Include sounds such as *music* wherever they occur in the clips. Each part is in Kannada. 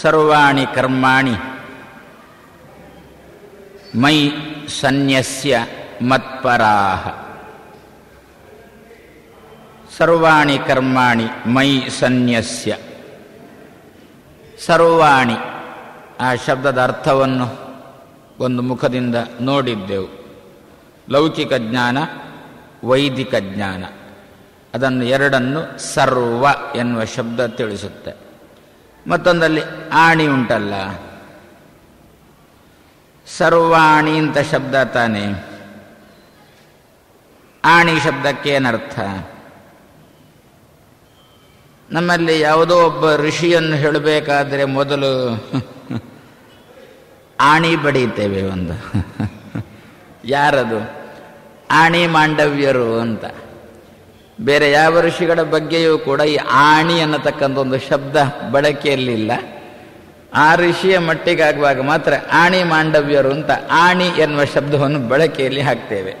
ಸರ್ವಾಣಿ ಕರ್ಮಾಣಿ. ಮೈ ಸನ್ಯಸ್ಯ ಮತ್ಪರಾಹ. ಸರ್ವಾಣಿ ಕರ್ಮಾಣಿ, ಮೈ ಸನ್ಯಸ್ಯ. ಸರ್ವಾಣಿ, ಆ ಶಬ್ದದ ಅರ್ಥವನ್ನು ಒಂದು ಮುಖದಿಂದ ನೋಡಿದ್ದೆವು. ಲೌಕಿಕ ಜ್ಞಾನ, ವೈದಿಕ ಜ್ಞಾನ. ಅದನ್ನು ಎರಡನ್ನು ಸರ್ವ ಎನ್ನುವ ಶಬ್ದ ತಿಳಿಸುತ್ತೆ. ಮತ್ತೊಂದಲ್ಲಿ ಆಣಿ ಉಂಟಲ್ಲ. ಸರ್ವಾಣಿ ಅಂತ ಶಬ್ದ ತಾನೆ. ಆಣಿ ಶಬ್ದಕ್ಕೆ ಏನರ್ಥ? ನಮ್ಮಲ್ಲಿ ಯಾವುದೋ ಒಬ್ಬ ಋಷಿಯನ್ನು ಹೇಳಬೇಕಾದ್ರೆ ಮೊದಲು *laughs* ಆಣಿ ಬಡೀತೇವೆ ಒಂದು. *laughs* ಯಾರದು? ಆಣಿ ಮಾಂಡವ್ಯರು ಅಂತ. ಬೇರೆ ಯಾವ ಋಷಿಗಳ ಬಗ್ಗೆಯೂ ಕೂಡ ಈ ಆಣಿ ಅನ್ನತಕ್ಕಂಥ ಒಂದು ಶಬ್ದ ಬಳಕೆಯಲ್ಲಿಲ್ಲ. ಆ ಋಷಿಯ ಮಟ್ಟಿಗಾಗುವಾಗ ಮಾತ್ರ ಆಣಿ ಮಾಂಡವ್ಯರು ಅಂತ ಆಣಿ ಎನ್ನುವ ಶಬ್ದವನ್ನು ಬಳಕೆಯಲ್ಲಿ ಹಾಕ್ತೇವೆ.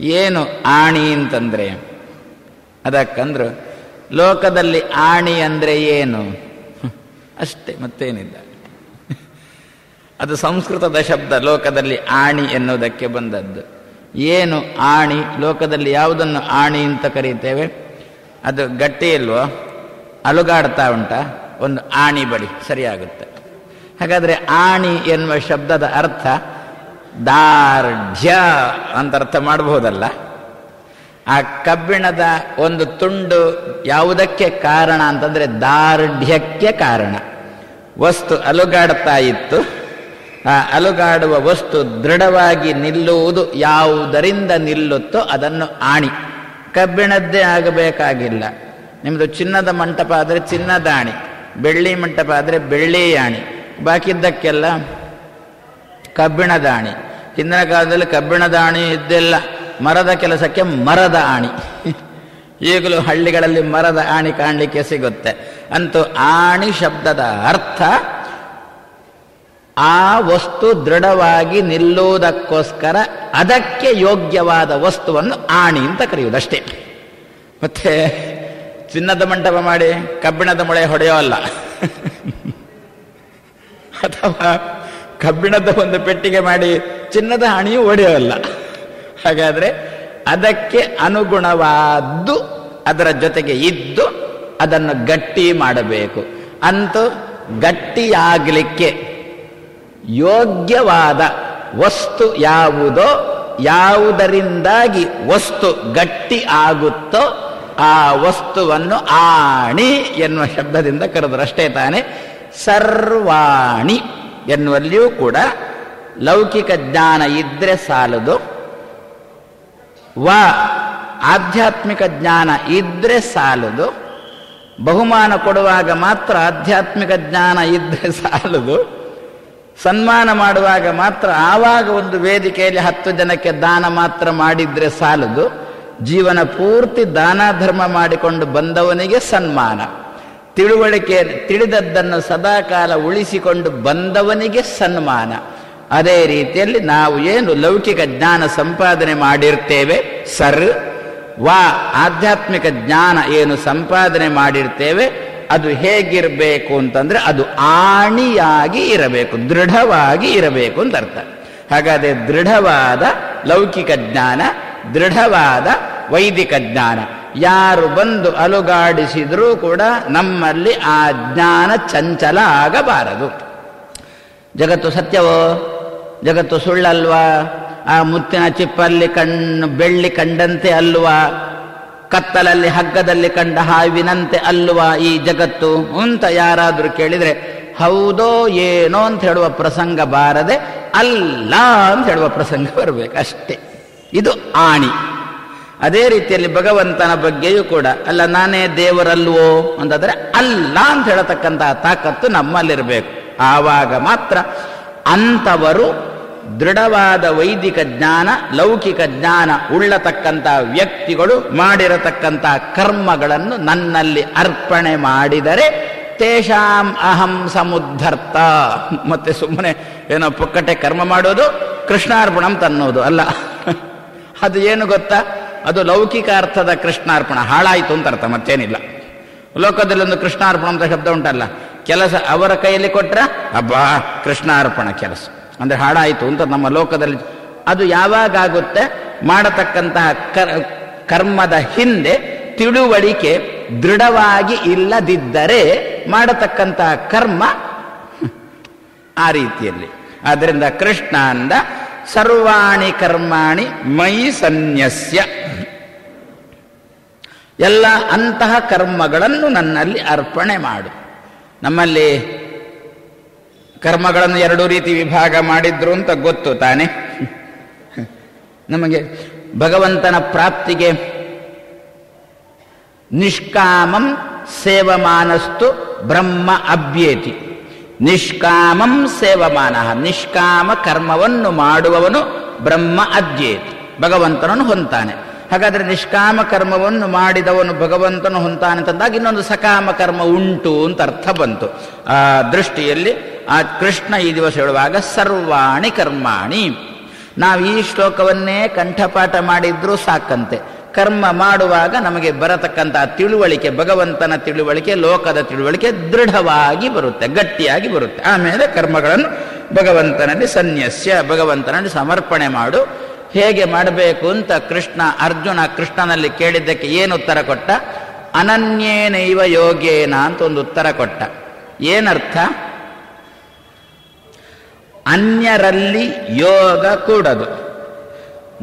ಏನು ಆಣಿ ಅಂತಂದರೆ? ಅದಕ್ಕಂದ್ರೆ ಲೋಕದಲ್ಲಿ ಆಣಿ ಅಂದರೆ ಏನು? ಅಷ್ಟೇ, ಮತ್ತೇನಿಲ್ಲ. ಅದು ಸಂಸ್ಕೃತದ ಶಬ್ದ, ಲೋಕದಲ್ಲಿ ಆಣಿ ಎನ್ನುವುದಕ್ಕೆ ಬಂದದ್ದು. ಏನು ಆಣಿ, ಲೋಕದಲ್ಲಿ ಯಾವುದನ್ನು ಆಣಿ ಅಂತ ಕರೀತೇವೆ? ಅದು ಗಟ್ಟಿ ಇಲ್ವೋ? ಅಲುಗಾಡ್ತಾ ಉಂಟ. ಒಂದು ಆಣಿ ಬಡಿ ಸರಿಯಾಗುತ್ತೆ. ಹಾಗಾದರೆ ಆಣಿ ಎನ್ನುವ ಶಬ್ದದ ಅರ್ಥ ದಾರ್ಢ್ಯ ಅಂತ ಅರ್ಥ ಮಾಡಬಹುದಲ್ಲ? ಆ ಕಬ್ಬಿಣದ ಒಂದು ತುಂಡು ಯಾವುದಕ್ಕೆ ಕಾರಣ ಅಂತಂದರೆ ದಾರ್ಢ್ಯಕ್ಕೆ ಕಾರಣ. ವಸ್ತು ಅಲುಗಾಡ್ತಾ ಇತ್ತು. ಆ ಅಲುಗಾಡುವ ವಸ್ತು ದೃಢವಾಗಿ ನಿಲ್ಲುವುದು ಯಾವುದರಿಂದ ನಿಲ್ಲುತ್ತೋ ಅದನ್ನು ಆಣಿ. ಕಬ್ಬಿಣದ್ದೇ ಆಗಬೇಕಾಗಿಲ್ಲ. ನಿಮ್ಮದು ಚಿನ್ನದ ಮಂಟಪ ಆದರೆ ಚಿನ್ನದ ಆಣಿ ಬೆಳ್ಳಿ ಮಂಟಪ ಆದರೆ ಬೆಳ್ಳಿ ಆಣಿ ಬಾಕಿದ್ದಕ್ಕೆಲ್ಲ ಕಬ್ಬಿಣದ ಆಣಿ ಹಿಂದಿನ ಕಾಲದಲ್ಲಿ ಕಬ್ಬಿಣದ ಆಣಿ ಇದ್ದೆಲ್ಲ, ಮರದ ಕೆಲಸಕ್ಕೆ ಮರದ ಆಣಿ. ಈಗಲೂ ಹಳ್ಳಿಗಳಲ್ಲಿ ಮರದ ಆಣಿ ಕಾಣಲಿಕ್ಕೆ ಸಿಗುತ್ತೆ. ಅಂತೂ ಆಣಿ ಶಬ್ದದ ಅರ್ಥ ಆ ವಸ್ತು ದೃಢವಾಗಿ ನಿಲ್ಲುವುದಕ್ಕೋಸ್ಕರ ಅದಕ್ಕೆ ಯೋಗ್ಯವಾದ ವಸ್ತುವನ್ನು ಆಣಿ ಅಂತ ಕರೆಯುವುದಷ್ಟೇ. ಮತ್ತೆ ಚಿನ್ನದ ಮಂಟಪ ಮಾಡಿ ಕಬ್ಬಿಣದ ಮೊಳೆ ಹೊಡೆಯೋ ಅಲ್ಲ. ಅಥವಾ ಕಬ್ಬಿಣದ ಒಂದು ಪೆಟ್ಟಿಗೆ ಮಾಡಿ ಚಿನ್ನದ ಹಣಿಯು ಅಲ್ಲ. ಹಾಗಾದ್ರೆ ಅದಕ್ಕೆ ಅನುಗುಣವಾದ್ದು ಅದರ ಜೊತೆಗೆ ಇದ್ದು ಅದನ್ನು ಗಟ್ಟಿ ಮಾಡಬೇಕು. ಅಂತೂ ಗಟ್ಟಿಯಾಗಲಿಕ್ಕೆ ಯೋಗ್ಯವಾದ ವಸ್ತು ಯಾವುದೋ, ಯಾವುದರಿಂದಾಗಿ ವಸ್ತು ಗಟ್ಟಿ ಆಗುತ್ತೋ, ಆ ವಸ್ತುವನ್ನು ಆಣಿ ಎನ್ನುವ ಶಬ್ದದಿಂದ ಕರೆದರಷ್ಟೇ ತಾನೆ, ಸರ್ವಾಣಿ ಎನ್ನುವಲ್ಲಿಯೂ ಕೂಡ ಲೌಕಿಕ ಜ್ಞಾನ ಇದ್ರೆ ಸಾಲದು, ವ ಆಧ್ಯಾತ್ಮಿಕ ಜ್ಞಾನ ಇದ್ರೆ ಸಾಲದು, ಬಹುಮಾನ ಕೊಡುವಾಗ ಮಾತ್ರ ಆಧ್ಯಾತ್ಮಿಕ ಜ್ಞಾನ ಇದ್ರೆ ಸಾಲದು ಸನ್ಮಾನ ಮಾಡುವಾಗ ಮಾತ್ರ ಆವಾಗ ಒಂದು ವೇದಿಕೆಯಲ್ಲಿ ಹತ್ತು ಜನಕ್ಕೆ ದಾನ ಮಾತ್ರ ಮಾಡಿದ್ರೆ ಸಾಲದು. ಜೀವನ ಪೂರ್ತಿ ದಾನ ಧರ್ಮ ಮಾಡಿಕೊಂಡು ಬಂದವನಿಗೆ ಸನ್ಮಾನ. ತಿಳುವಳಿಕೆ ತಿಳಿದದ್ದನ್ನು ಸದಾಕಾಲ ಉಳಿಸಿಕೊಂಡು ಬಂದವನಿಗೆ ಸನ್ಮಾನ. ಅದೇ ರೀತಿಯಲ್ಲಿ ನಾವು ಏನು ಲೌಕಿಕ ಜ್ಞಾನ ಸಂಪಾದನೆ ಮಾಡಿರ್ತೇವೆ? ಸರ್, ವಾ, ಆಧ್ಯಾತ್ಮಿಕ ಜ್ಞಾನ ಏನು ಸಂಪಾದನೆ ಮಾಡಿರ್ತೇವೆ? ಅದು ಹೇಗಿರಬೇಕು ಅಂತಂದ್ರೆ ಅದು ಆಣಿಯಾಗಿ ಇರಬೇಕು, ದೃಢವಾಗಿ ಇರಬೇಕು ಅಂತ ಅರ್ಥ. ಹಾಗಾದ್ರೆ ದೃಢವಾದ ಲೌಕಿಕ ಜ್ಞಾನ, ದೃಢವಾದ ವೈದಿಕ ಜ್ಞಾನ. ಯಾರು ಬಂದು ಅಲುಗಾಡಿಸಿದರೂ ಕೂಡ ನಮ್ಮಲ್ಲಿ ಆ ಜ್ಞಾನ ಚಂಚಲ ಆಗಬಾರದು. ಜಗತ್ತು ಸತ್ಯವೋ? ಜಗತ್ತು ಸುಳ್ಳಲ್ವಾ? ಆ ಮುತ್ತಿನ ಚಿಪ್ಪಲ್ಲಿ ಕಣ್ಣು, ಬೆಳ್ಳಿ ಕಂಡಂತೆ ಅಲ್ವಾ? ಕತ್ತಲಲ್ಲಿ ಹಗ್ಗದಲ್ಲಿ ಕಂಡ ಹಾವಿನಂತೆ ಅಲ್ವಾ ಈ ಜಗತ್ತು. ಅಂತ ಯಾರಾದರೂ ಕೇಳಿದರೆ, ಹೌದೋ ಏನೋ ಅಂತ ಹೇಳುವ ಪ್ರಸಂಗ ಬಾರದೆ ಅಲ್ಲ ಅಂತ ಹೇಳುವ ಪ್ರಸಂಗ ಬರಬೇಕಷ್ಟೇ. ಇದು ಆಣಿ. ಅದೇ ರೀತಿಯಲ್ಲಿ ಭಗವಂತನ ಬಗ್ಗೆಯೂ ಕೂಡ, ಅಲ್ಲ ನಾನೇ ದೇವರಲ್ವೋ ಅಂತಂದರೆ ಅಲ್ಲ ಅಂತ ಹೇಳತಕ್ಕಂತಹ ತಾಕತ್ತು ನಮ್ಮಲ್ಲಿರಬೇಕು. ಆವಾಗ ಮಾತ್ರ ಅಂಥವರು ದೃಢವಾದ ವೈದಿಕ ಜ್ಞಾನ, ಲೌಕಿಕ ಜ್ಞಾನ ಉಳ್ಳತಕ್ಕಂಥ ವ್ಯಕ್ತಿಗಳು ಮಾಡಿರತಕ್ಕಂಥ ಕರ್ಮಗಳನ್ನು ನನ್ನಲ್ಲಿ ಅರ್ಪಣೆ ಮಾಡಿದರೆ ತೇಷಾಂ ಅಹಂ ಸಮುದ್ಧರ್ತ ಮತ್ತೆ ಸುಮ್ಮನೆ ಏನೋ ಪುಕ್ಕಟೆ ಕರ್ಮ ಮಾಡೋದು, ಕೃಷ್ಣಾರ್ಪಣಂ ತನ್ನೋದು ಅಲ್ಲ. ಅದು ಏನು ಗೊತ್ತಾ? ಅದು ಲೌಕಿಕ ಅರ್ಥದ ಕೃಷ್ಣಾರ್ಪಣ. ಹಾಳಾಯಿತು ಅಂತ ಅರ್ಥ, ಮತ್ತೇನಿಲ್ಲ. ಲೋಕದಲ್ಲಿ ಒಂದು ಕೃಷ್ಣಾರ್ಪಣ ಅಂತ ಶಬ್ದ ಉಂಟಲ್ಲ. ಕೆಲಸ ಅವರ ಕೈಯಲ್ಲಿ ಕೊಟ್ರ, ಅಬ್ಬಾ, ಕೃಷ್ಣಾರ್ಪಣ ಕೆಲಸ. ಅಂದ್ರೆ ಹಾಡಾಯಿತು ಅಂತ ನಮ್ಮ ಲೋಕದಲ್ಲಿ ಅದು ಯಾವಾಗ ಆಗುತ್ತೆ ಮಾಡತಕ್ಕಂತಹ ಕರ್, ಕರ್ಮದ ಹಿಂದೆ ತಿಳುವಳಿಕೆ ದೃಢವಾಗಿ ಇಲ್ಲದಿದ್ದರೆ ಮಾಡತಕ್ಕಂತಹ ಕರ್ಮ ಆ ರೀತಿಯಲ್ಲಿ. ಆದ್ದರಿಂದ ಕೃಷ್ಣ ಅಂದ, ಸರ್ವಾಣಿ ಕರ್ಮಾಣಿ ಮೈ ಸನ್ಯಸ್ಯ. ಎಲ್ಲ ಅಂತಹ ಕರ್ಮಗಳನ್ನು ನನ್ನಲ್ಲಿ ಅರ್ಪಣೆ ಮಾಡು. ನಮ್ಮಲ್ಲಿ ಕರ್ಮಗಳನ್ನು ಎರಡು ರೀತಿ ವಿಭಾಗ ಮಾಡಿದ್ರು ಅಂತ ಗೊತ್ತು ತಾನೆ? ನಮಗೆ ಭಗವಂತನ ಪ್ರಾಪ್ತಿಗೆ ನಿಷ್ಕಾಮಂ ಸೇವಮಾನಸ್ತು ಬ್ರಹ್ಮ ಅಭ್ಯೇತಿ. ನಿಷ್ಕಾಮಂ ಸೇವಮಾನ, ನಿಷ್ಕಾಮ ಕರ್ಮವನ್ನು ಮಾಡುವವನು ಬ್ರಹ್ಮ ಅಭ್ಯೇತಿ. ಭಗವಂತನನ್ನು ಹೊಂತಾನೆ ಹಾಗಾದ್ರೆ ನಿಷ್ಕಾಮ ಕರ್ಮವನ್ನು ಮಾಡಿದವನು ಭಗವಂತನು ಹೊಂತಾನೆ ತಂದಾಗ ಇನ್ನೊಂದು ಸಕಾಮ ಕರ್ಮ ಉಂಟು ಅಂತ ಅರ್ಥ ಬಂತು. ಆ ದೃಷ್ಟಿಯಲ್ಲಿ ಆ ಕೃಷ್ಣ ಈ ದಿವಸ ಹೇಳುವಾಗ ಸರ್ವಾಣಿ ಕರ್ಮಾಣಿ. ನಾವು ಈ ಶ್ಲೋಕವನ್ನೇ ಕಂಠಪಾಠ ಮಾಡಿದ್ರೂ ಸಾಕಂತೆ. ಕರ್ಮ ಮಾಡುವಾಗ ನಮಗೆ ಬರತಕ್ಕಂತಹ ತಿಳುವಳಿಕೆ, ಭಗವಂತನ ತಿಳುವಳಿಕೆ, ಲೋಕದ ತಿಳುವಳಿಕೆ ದೃಢವಾಗಿ ಬರುತ್ತೆ, ಗಟ್ಟಿಯಾಗಿ ಬರುತ್ತೆ. ಆಮೇಲೆ ಕರ್ಮಗಳನ್ನು ಭಗವಂತನಲ್ಲಿ ಸನ್ಯಸ್ಯ, ಭಗವಂತನಲ್ಲಿ ಸಮರ್ಪಣೆ ಮಾಡು. ಹೇಗೆ ಮಾಡಬೇಕು ಅಂತ ಕೃಷ್ಣ ಅರ್ಜುನ ಕೃಷ್ಣನಲ್ಲಿ ಕೇಳಿದ್ದಕ್ಕೆ ಏನು ಉತ್ತರ ಕೊಟ್ಟ? ಅನನ್ಯೇನೈವ ಯೋಗೇನ ಅಂತ ಒಂದು ಉತ್ತರ ಕೊಟ್ಟ. ಏನರ್ಥ? ಅನ್ಯರಲ್ಲಿ ಯೋಗ ಕೂಡದು.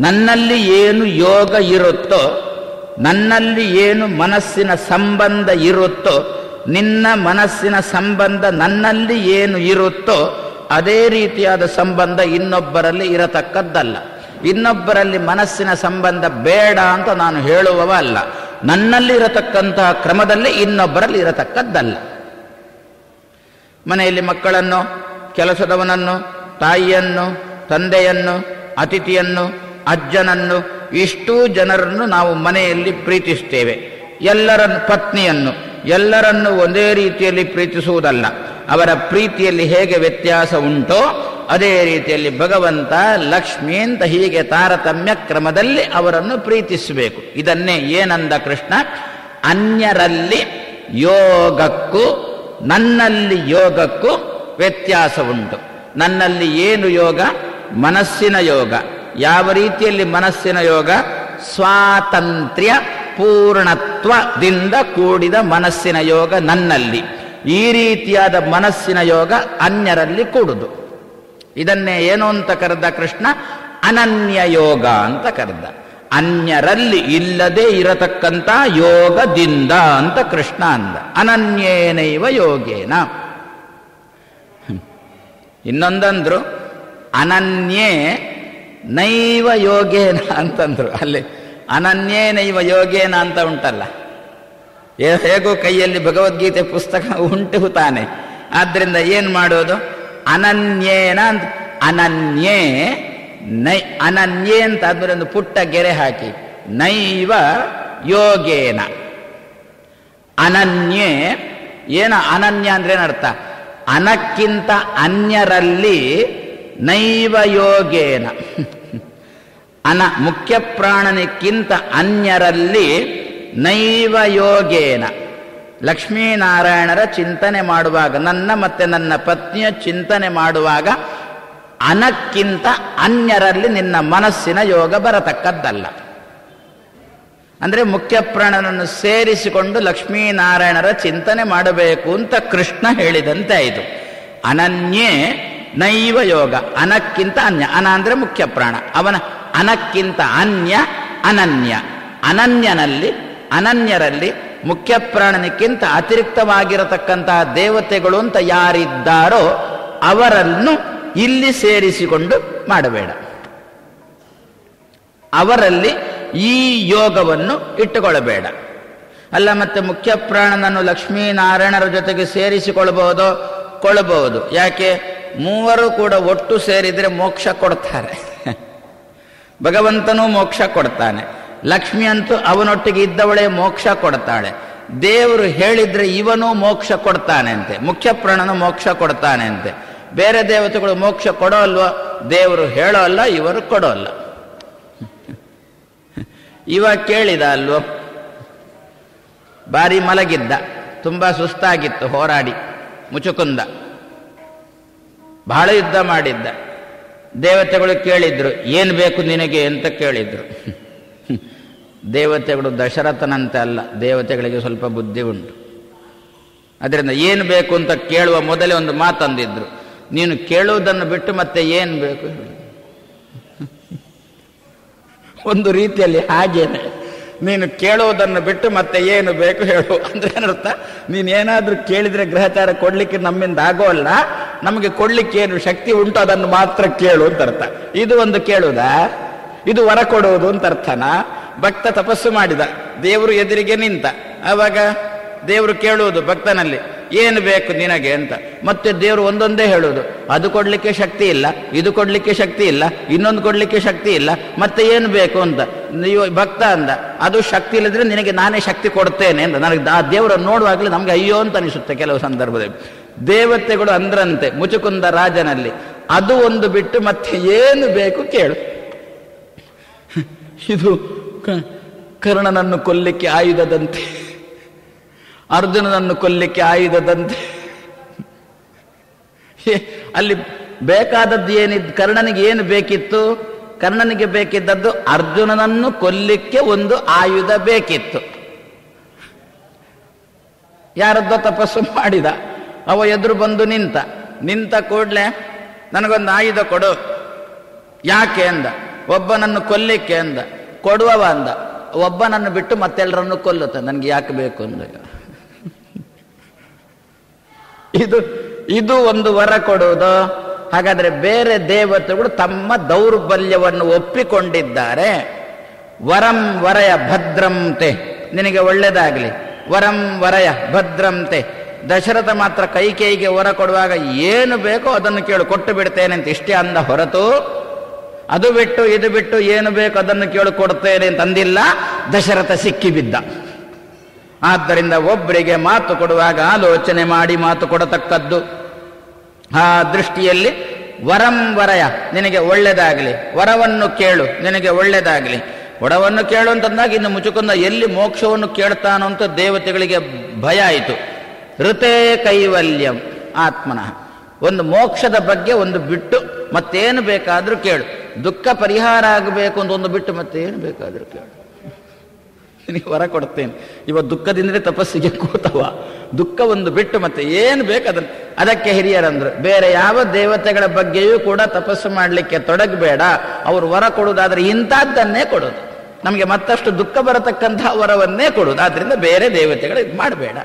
ನನ್ನಲ್ಲಿ ಏನು ಯೋಗ ಇರುತ್ತೋ, ನನ್ನಲ್ಲಿ ಏನು ಮನಸ್ಸಿನ ಸಂಬಂಧ ಇರುತ್ತೋ, ನಿನ್ನ ಮನಸ್ಸಿನ ಸಂಬಂಧ ನನ್ನಲ್ಲಿ ಏನು ಇರುತ್ತೋ, ಅದೇ ರೀತಿಯಾದ ಸಂಬಂಧ ಇನ್ನೊಬ್ಬರಲ್ಲಿ ಇರತಕ್ಕದ್ದಲ್ಲ. ಇನ್ನೊಬ್ಬರಲ್ಲಿ ಮನಸ್ಸಿನ ಸಂಬಂಧ ಬೇಡ ಅಂತ ನಾನು ಹೇಳುವವ ಅಲ್ಲ. ನನ್ನಲ್ಲಿ ಇರತಕ್ಕಂತಹ ಕ್ರಮದಲ್ಲಿ ಇನ್ನೊಬ್ಬರಲ್ಲಿ ಇರತಕ್ಕದ್ದಲ್ಲ. ಮನೆಯಲ್ಲಿ ಮಕ್ಕಳನ್ನು, ಕೆಲಸದವನನ್ನು, ತಾಯಿಯನ್ನು, ತಂದೆಯನ್ನು, ಅತಿಥಿಯನ್ನು, ಅಜ್ಜನನ್ನು, ಇಷ್ಟೂ ಜನರನ್ನು ನಾವು ಮನೆಯಲ್ಲಿ ಪ್ರೀತಿಸ್ತೇವೆ. ಎಲ್ಲರ ಪತ್ನಿಯನ್ನು, ಎಲ್ಲರನ್ನು ಒಂದೇ ರೀತಿಯಲ್ಲಿ ಪ್ರೀತಿಸುವುದಲ್ಲ. ಅವರ ಪ್ರೀತಿಯಲ್ಲಿ ಹೇಗೆ ವ್ಯತ್ಯಾಸ ಉಂಟೋ ಅದೇ ರೀತಿಯಲ್ಲಿ ಭಗವಂತ ಲಕ್ಷ್ಮಿ ಅಂತ ಹೀಗೆ ತಾರತಮ್ಯ ಕ್ರಮದಲ್ಲಿ ಅವರನ್ನು ಪ್ರೀತಿಸಬೇಕು. ಇದನ್ನೇ ಏನಂದ ಕೃಷ್ಣ? ಅನ್ಯರಲ್ಲಿ ಯೋಗಕ್ಕೂ, ನನ್ನಲ್ಲಿ ಯೋಗಕ್ಕೂ ವ್ಯತ್ಯಾಸ ಉಂಟು ನನ್ನಲ್ಲಿ ಏನು ಯೋಗ? ಮನಸ್ಸಿನ ಯೋಗ. ಯಾವ ರೀತಿಯಲ್ಲಿ ಮನಸ್ಸಿನ ಯೋಗ? ಸ್ವಾತಂತ್ರ್ಯ ಪೂರ್ಣತ್ವದಿಂದ ಕೂಡಿದ ಮನಸ್ಸಿನ ಯೋಗ ನನ್ನಲ್ಲಿ. ಈ ರೀತಿಯಾದ ಮನಸ್ಸಿನ ಯೋಗ ಅನ್ಯರಲ್ಲಿ ಕೂಡುದು. ಇದನ್ನೇ ಏನು ಅಂತ ಕರೆದ ಕೃಷ್ಣ? ಅನನ್ಯ ಯೋಗ ಅಂತ ಕರೆದ. ಅನ್ಯರಲ್ಲಿ ಇಲ್ಲದೆ ಇರತಕ್ಕಂಥ ಯೋಗದಿಂದ ಅಂತ ಕೃಷ್ಣ ಅಂದ. ಅನನ್ಯೇನೈವ ಯೋಗೇನ? ಇನ್ನೊಂದಂದ್ರು, ಅನನ್ಯೇ ನೈವ ಯೋಗೇನ ಅಂತಂದ್ರು. ಅಲ್ಲಿ ಅನನ್ಯೇ ನೈವ ಯೋಗೇನ ಅಂತ ಉಂಟಲ್ಲ. ಹೇಗೋ ಕೈಯಲ್ಲಿ ಭಗವದ್ಗೀತೆ ಪುಸ್ತಕ ಉಂಟು ತಾನೆ. ಆದ್ದರಿಂದ ಏನು ಮಾಡೋದು? ಅನನ್ಯೇನ ಅಂತ ಅನನ್ಯೇ, ನೈ ಅನನ್ಯೇ ಅಂತ ಆದ್ಮೇಲೆ ಒಂದು ಪುಟ್ಟ ಗೆರೆ ಹಾಕಿ, ನೈವ ಯೋಗೇನ. ಅನನ್ಯೇ, ಏನ ಅನನ್ಯ ಅಂದ್ರೆ ಏನರ್ಥ? ಅನಕ್ಕಿಂತ ಅನ್ಯರಲ್ಲಿ ನೈವ ಯೋಗೇನ. ಅನ ಮುಖ್ಯ ಪ್ರಾಣನಿಕ್ಕಿಂತ ಅನ್ಯರಲ್ಲಿ ನೈವ ಯೋಗೇನ. ಲಕ್ಷ್ಮೀನಾರಾಯಣರ ಚಿಂತನೆ ಮಾಡುವಾಗ, ನನ್ನ ಮತ್ತೆ ನನ್ನ ಪತ್ನಿಯ ಚಿಂತನೆ ಮಾಡುವಾಗ ಅನಕ್ಕಿಂತ ಅನ್ಯರಲ್ಲಿ ನಿನ್ನ ಮನಸ್ಸಿನ ಯೋಗ ಬರತಕ್ಕದ್ದಲ್ಲ. ಅಂದ್ರೆ ಮುಖ್ಯ ಪ್ರಾಣನನ್ನು ಸೇರಿಸಿಕೊಂಡು ಲಕ್ಷ್ಮೀನಾರಾಯಣರ ಚಿಂತನೆ ಮಾಡಬೇಕು ಅಂತ ಕೃಷ್ಣ ಹೇಳಿದಂತೆ ಇದು. ಅನನ್ಯೇ ನೈವ ಯೋಗ, ಅನಕ್ಕಿಂತ ಅನ್ಯ, ಅನ ಅಂದ್ರೆ ಮುಖ್ಯ ಪ್ರಾಣ. ಅವನ ಅನಕ್ಕಿಂತ ಅನ್ಯ, ಅನನ್ಯ. ಅನನ್ಯನಲ್ಲಿ, ಅನನ್ಯರಲ್ಲಿ ಮುಖ್ಯ ಪ್ರಾಣನಿಕ್ಕಿಂತ ಅತಿರಿಕ್ತವಾಗಿರತಕ್ಕಂತಹ ದೇವತೆಗಳು ಅಂತ ಯಾರಿದ್ದಾರೋ ಅವರನ್ನು ಇಲ್ಲಿ ಸೇರಿಸಿಕೊಂಡು ಮಾಡಬೇಡ. ಅವರಲ್ಲಿ ಈ ಯೋಗವನ್ನು ಇಟ್ಟುಕೊಳ್ಳಬೇಡ. ಅಲ್ಲ, ಮತ್ತೆ ಮುಖ್ಯ ಪ್ರಾಣನನ್ನು ಲಕ್ಷ್ಮೀನಾರಾಯಣರ ಜೊತೆಗೆ ಸೇರಿಸಿಕೊಳ್ಳಬಹುದು ಕೊಳ್ಳಬಹುದು ಯಾಕೆ? ಮೂವರು ಕೂಡ ಒಟ್ಟು ಸೇರಿದರೆ ಮೋಕ್ಷ ಕೊಡ್ತಾರೆ. ಭಗವಂತನೂ ಮೋಕ್ಷ ಕೊಡ್ತಾನೆ. ಲಕ್ಷ್ಮಿ ಅಂತೂ ಅವನೊಟ್ಟಿಗೆ ಇದ್ದವಳೇ ಮೋಕ್ಷ ಕೊಡ್ತಾಳೆ. ದೇವರು ಹೇಳಿದ್ರೆ ಇವನು ಮೋಕ್ಷ ಕೊಡ್ತಾನೆ ಅಂತೆ ಮುಖ್ಯ ಪ್ರಾಣನು ಮೋಕ್ಷ ಕೊಡ್ತಾನೆ ಅಂತೆ ಬೇರೆ ದೇವತೆಗಳು ಮೋಕ್ಷ ಕೊಡೋ ಅಲ್ವೋ? ದೇವರು ಹೇಳೋ ಅಲ್ಲ, ಇವರು ಕೊಡೋಲ್ಲ ಇವ ಕೇಳಿದ ಅಲ್ವೋ? ಬಾರಿ ಮಲಗಿದ್ದ. ತುಂಬ ಸುಸ್ತಾಗಿತ್ತು, ಹೋರಾಡಿ, ಮುಚುಕುಂದ. ಬಹಳ ಯುದ್ಧ ಮಾಡಿದ್ದ. ದೇವತೆಗಳು ಕೇಳಿದ್ರು, ಏನು ಬೇಕು ನಿನಗೆ ಅಂತ ಕೇಳಿದ್ರು. ದೇವತೆಗಳು ದಶರಥನಂತೆ ಅಲ್ಲ, ದೇವತೆಗಳಿಗೆ ಸ್ವಲ್ಪ ಬುದ್ಧಿ ಉಂಟು. ಅದರಿಂದ ಏನು ಬೇಕು ಅಂತ ಕೇಳುವ ಮೊದಲೇ ಒಂದು ಮಾತಂದಿದ್ರು ನೀನು ಕೇಳುವುದನ್ನು ಬಿಟ್ಟು ಮತ್ತೆ ಏನು ಬೇಕು *laughs* ಒಂದು ರೀತಿಯಲ್ಲಿ ಹಾಗೇನೆ ನೀನು ಕೇಳುವುದನ್ನು ಬಿಟ್ಟು ಮತ್ತೆ ಏನು ಬೇಕು ಹೇಳು ಅಂದ್ರೆ ಏನರ್ಥ ನೀನೇನಾದರೂ ಕೇಳಿದರೆ ಗ್ರಹಚಾರ ಕೊಡ್ಲಿಕ್ಕೆ ನಮ್ಮಿಂದ ಆಗೋಲ್ಲ. ನಮಗೆ ಕೊಡ್ಲಿಕ್ಕೆ ಏನು ಶಕ್ತಿ ಉಂಟು ಅದನ್ನು ಮಾತ್ರ ಕೇಳು ಅಂತ ಅರ್ಥ. ಇದು ಒಂದು ಕೇಳುವುದಾ ಇದು ವರ ಕೊಡುವುದು ಅಂತ ಅರ್ಥನಾ? ಭಕ್ತ ತಪಸ್ಸು ಮಾಡಿದ. ದೇವರು ಎದುರಿಗೆ ನಿಂತ. ಆವಾಗ ದೇವರು ಕೇಳುವುದು ಭಕ್ತನಲ್ಲಿ, ಏನು ಬೇಕು ನಿನಗೆ? ಅಂತ. ಮತ್ತೆ ದೇವರು ಒಂದೊಂದೇ ಹೇಳುವುದು, ಅದು ಕೊಡಲಿಕ್ಕೆ ಶಕ್ತಿ ಇಲ್ಲ, ಇದು ಕೊಡಲಿಕ್ಕೆ ಶಕ್ತಿ ಇಲ್ಲ, ಇನ್ನೊಂದು ಕೊಡಲಿಕ್ಕೆ ಶಕ್ತಿ ಇಲ್ಲ, ಮತ್ತೆ ಏನು ಬೇಕು? ಅಂತ. ನೀವು ಭಕ್ತ ಅಂದ, ಅದು ಶಕ್ತಿ ಇಲ್ಲದ್ರೆ ನಿನಗೆ ನಾನೇ ಶಕ್ತಿ ಕೊಡ್ತೇನೆ ಅಂತ. ನನಗೆ ಆ ದೇವರನ್ನು ನೋಡುವಾಗಲೇ ನಮಗೆ ಅಯ್ಯೋ ಅಂತ ಅನಿಸುತ್ತೆ ಕೆಲವು ಸಂದರ್ಭದಲ್ಲಿ. ದೇವತೆಗಳು ಅಂದ್ರಂತೆ, ಮುಚುಕುಂದ ರಾಜನಲ್ಲಿ, ಅದು ಒಂದು ಬಿಟ್ಟು ಮತ್ತೆ ಏನು ಬೇಕು? ಕೇಳು. *laughs* ಇದು ಕರ್ಣನನ್ನು ಕೊಲ್ಲಿಕ್ಕೆ ಆಯುಧದಂತೆ. ಅರ್ಜುನನನ್ನು ಕೊಲ್ಲಿಕ್ಕೆ ಆಯುಧದಂತೆ. ಅಲ್ಲಿ ಬೇಕಾದದ್ದು ಏನಿದ್ ಕರ್ಣನಿಗೆ ಏನು ಬೇಕಿತ್ತು? ಕರ್ಣನಿಗೆ ಬೇಕಿದ್ದದ್ದು ಅರ್ಜುನನನ್ನು ಕೊಲ್ಲಿಕ್ಕೆ ಒಂದು ಆಯುಧ ಬೇಕಿತ್ತು. ಯಾರದ್ದೋ ತಪಸ್ಸು ಮಾಡಿದ. ಅವ ಎದುರು ಬಂದು ನಿಂತ. ನಿಂತ ಕೂಡ್ಲೆ ನನಗೊಂದು ಆಯುಧ ಕೊಡು. ಯಾಕೆ ಅಂದ. ಒಬ್ಬನನ್ನು ಕೊಲ್ಲಿಕ್ಕೆ ಅಂದ. ಕೊಡುವವ ಅಂದ. ಒಬ್ಬನನ್ನು ಬಿಟ್ಟು ಮತ್ತೆಲ್ಲರನ್ನು ಕೊಲ್ಲುತ್ತ. ನನಗೆ ಯಾಕೆ ಬೇಕು ಅಂದ. ಇದು ಇದು ಒಂದು ವರ ಕೊಡುವುದು. ಹಾಗಾದ್ರೆ ಬೇರೆ ದೇವತೆಗಳು ತಮ್ಮ ದೌರ್ಬಲ್ಯವನ್ನು ಒಪ್ಪಿಕೊಂಡಿದ್ದಾರೆ. ವರಂ ವರಯ ಭದ್ರಂತೆ. ನಿನಗೆ ಒಳ್ಳೆಯದಾಗಲಿ ವರಂ ವರಯ ಭದ್ರಂತೆ. ದಶರಥ ಮಾತ್ರ ಕೈ ವರ ಕೊಡುವಾಗ ಏನು ಬೇಕೋ ಅದನ್ನು ಕೇಳು. ಕೊಟ್ಟು ಬಿಡ್ತೇನೆ ಅಂತ ಇಷ್ಟೇ ಅಂದ ಹೊರತು ಅದು ಬಿಟ್ಟು ಇದು ಬಿಟ್ಟು ಏನು ಬೇಕು ಅದನ್ನು ಕೇಳು ಅಂತಂದಿಲ್ಲ ದಶರಥ ಸಿಕ್ಕಿ ಬಿದ್ದ. ಆದ್ದರಿಂದ ಒಬ್ಬರಿಗೆ ಮಾತು ಕೊಡುವಾಗ ಆಲೋಚನೆ ಮಾಡಿ ಮಾತು ಕೊಡತಕ್ಕದ್ದು. ಆ ದೃಷ್ಟಿಯಲ್ಲಿ ವರಂ ವರಯ, ನಿನಗೆ ಒಳ್ಳೆಯದಾಗಲಿ ವರವನ್ನು ಕೇಳು, ನಿನಗೆ ಒಳ್ಳೆಯದಾಗಲಿ ಒಡವನ್ನು ಕೇಳು ಅಂತಂದಾಗ ಇನ್ನು ಮುಚುಕುಂದ ಎಲ್ಲಿ ಮೋಕ್ಷವನ್ನು ಕೇಳ್ತಾನೋ ಅಂತ ದೇವತೆಗಳಿಗೆ ಭಯ ಆಯಿತು. ಋತೇ ಕೈವಲ್ಯಂ, ಆತ್ಮನಃ. ಒಂದು ಮೋಕ್ಷದ ಬಗ್ಗೆ ಒಂದು ಬಿಟ್ಟು ಮತ್ತೇನು ಬೇಕಾದರೂ ಕೇಳು. ದುಃಖ ಪರಿಹಾರ ಆಗಬೇಕು ಅಂತ ಒಂದು ಬಿಟ್ಟು ಮತ್ತೆ ಏನು ಬೇಕಾದರೂ ಕೇಳು. ನಿನಗೆ ವರ ಕೊಡ್ತೇನೆ. ಇವತ್ತು ದುಃಖದಿಂದಲೇ ತಪಸ್ಸಿಗೆ ಕೂತವ. ದುಃಖ ಒಂದು ಬಿಟ್ಟು ಮತ್ತೆ ಏನು ಬೇಕು ಅದನ್ನು. ಅದಕ್ಕೆ ಹಿರಿಯರಂದ್ರು, ಬೇರೆ ಯಾವ ದೇವತೆಗಳ ಬಗ್ಗೆಯೂ ಕೂಡ ತಪಸ್ಸು ಮಾಡಲಿಕ್ಕೆ ತೊಡಗಬೇಡ. ಅವರು ವರ ಕೊಡುವುದಾದ್ರೆ ಇಂಥದ್ದನ್ನೇ ಕೊಡೋದು. ನಮಗೆ ಮತ್ತಷ್ಟು ದುಃಖ ಬರತಕ್ಕಂತಹ ವರವನ್ನೇ ಕೊಡುವುದು ಆದ್ರಿಂದ ಬೇರೆ ದೇವತೆಗಳು ಇದು ಮಾಡಬೇಡ.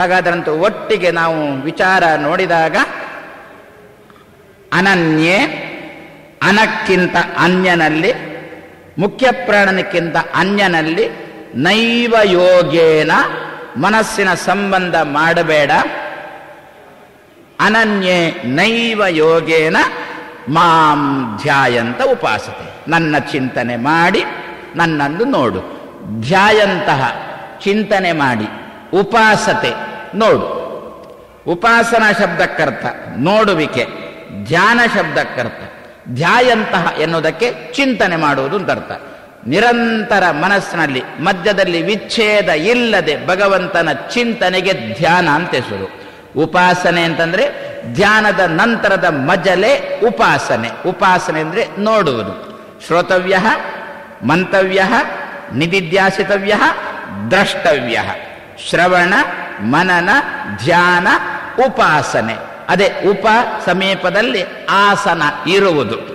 ಹಾಗಾದ್ರಂತೂ ಒಟ್ಟಿಗೆ ನಾವು ವಿಚಾರ ನೋಡಿದಾಗ, ಅನನ್ಯೆ ಅನಕ್ಕಿಂತ ಅನ್ಯನಲ್ಲಿ, ಮುಖ್ಯ ಪ್ರಾಣನಕ್ಕಿಂತ ಅನ್ಯನಲ್ಲಿ ನೈವ ಯೋಗೇನ ಮನಸ್ಸಿನ ಸಂಬಂಧ ಮಾಡಬೇಡ. ಅನನ್ಯೇ ನೈವ ಯೋಗೇನ ಮಾಂ ಧ್ಯಾಯಂತ ಉಪಾಸತೆ. ನನ್ನ ಚಿಂತನೆ ಮಾಡಿ ನನ್ನನ್ನು ನೋಡು. ಧ್ಯಾಯಂತಹ ಚಿಂತನೆ ಮಾಡಿ, ಉಪಾಸತೆ ನೋಡು. ಉಪಾಸನಾ ಶಬ್ದಕ್ಕರ್ಥ, ನೋಡುವಿಕೆ, ಧ್ಯಾನ ಶಬ್ದಕ್ಕರ್ಥ. ಧ್ಯಾಯಂತಹ ಎನ್ನುವುದಕ್ಕೆ ಚಿಂತನೆ ಮಾಡುವುದು ಅಂತ ಅರ್ಥ. ನಿರಂತರ ಮನಸ್ಸಿನಲ್ಲಿ, ಮಧ್ಯದಲ್ಲಿ ವಿಚ್ಛೇದ ಇಲ್ಲದೆ ಭಗವಂತನ ಚಿಂತನೆಗೆ ಧ್ಯಾನ ಅಂತ ಹೆಸರು. ಉಪಾಸನೆ ಅಂತಂದ್ರೆ ಧ್ಯಾನದ ನಂತರದ ಮಜಲೆ ಉಪಾಸನೆ. ಉಪಾಸನೆ ಅಂದ್ರೆ ನೋಡುವುದು. ಶ್ರೋತವ್ಯ, ಮಂತವ್ಯ, ನಿಧಿಧ್ಯಾಸಿತವ್ಯ, ದ್ರಷ್ಟವ್ಯ. ಶ್ರವಣ, ಮನನ, ಧ್ಯಾನ, ಉಪಾಸನೆ. ಅದೇ ಉಪ ಸಮೀಪದಲ್ಲಿ ಆಸನ ಇರುವುದು.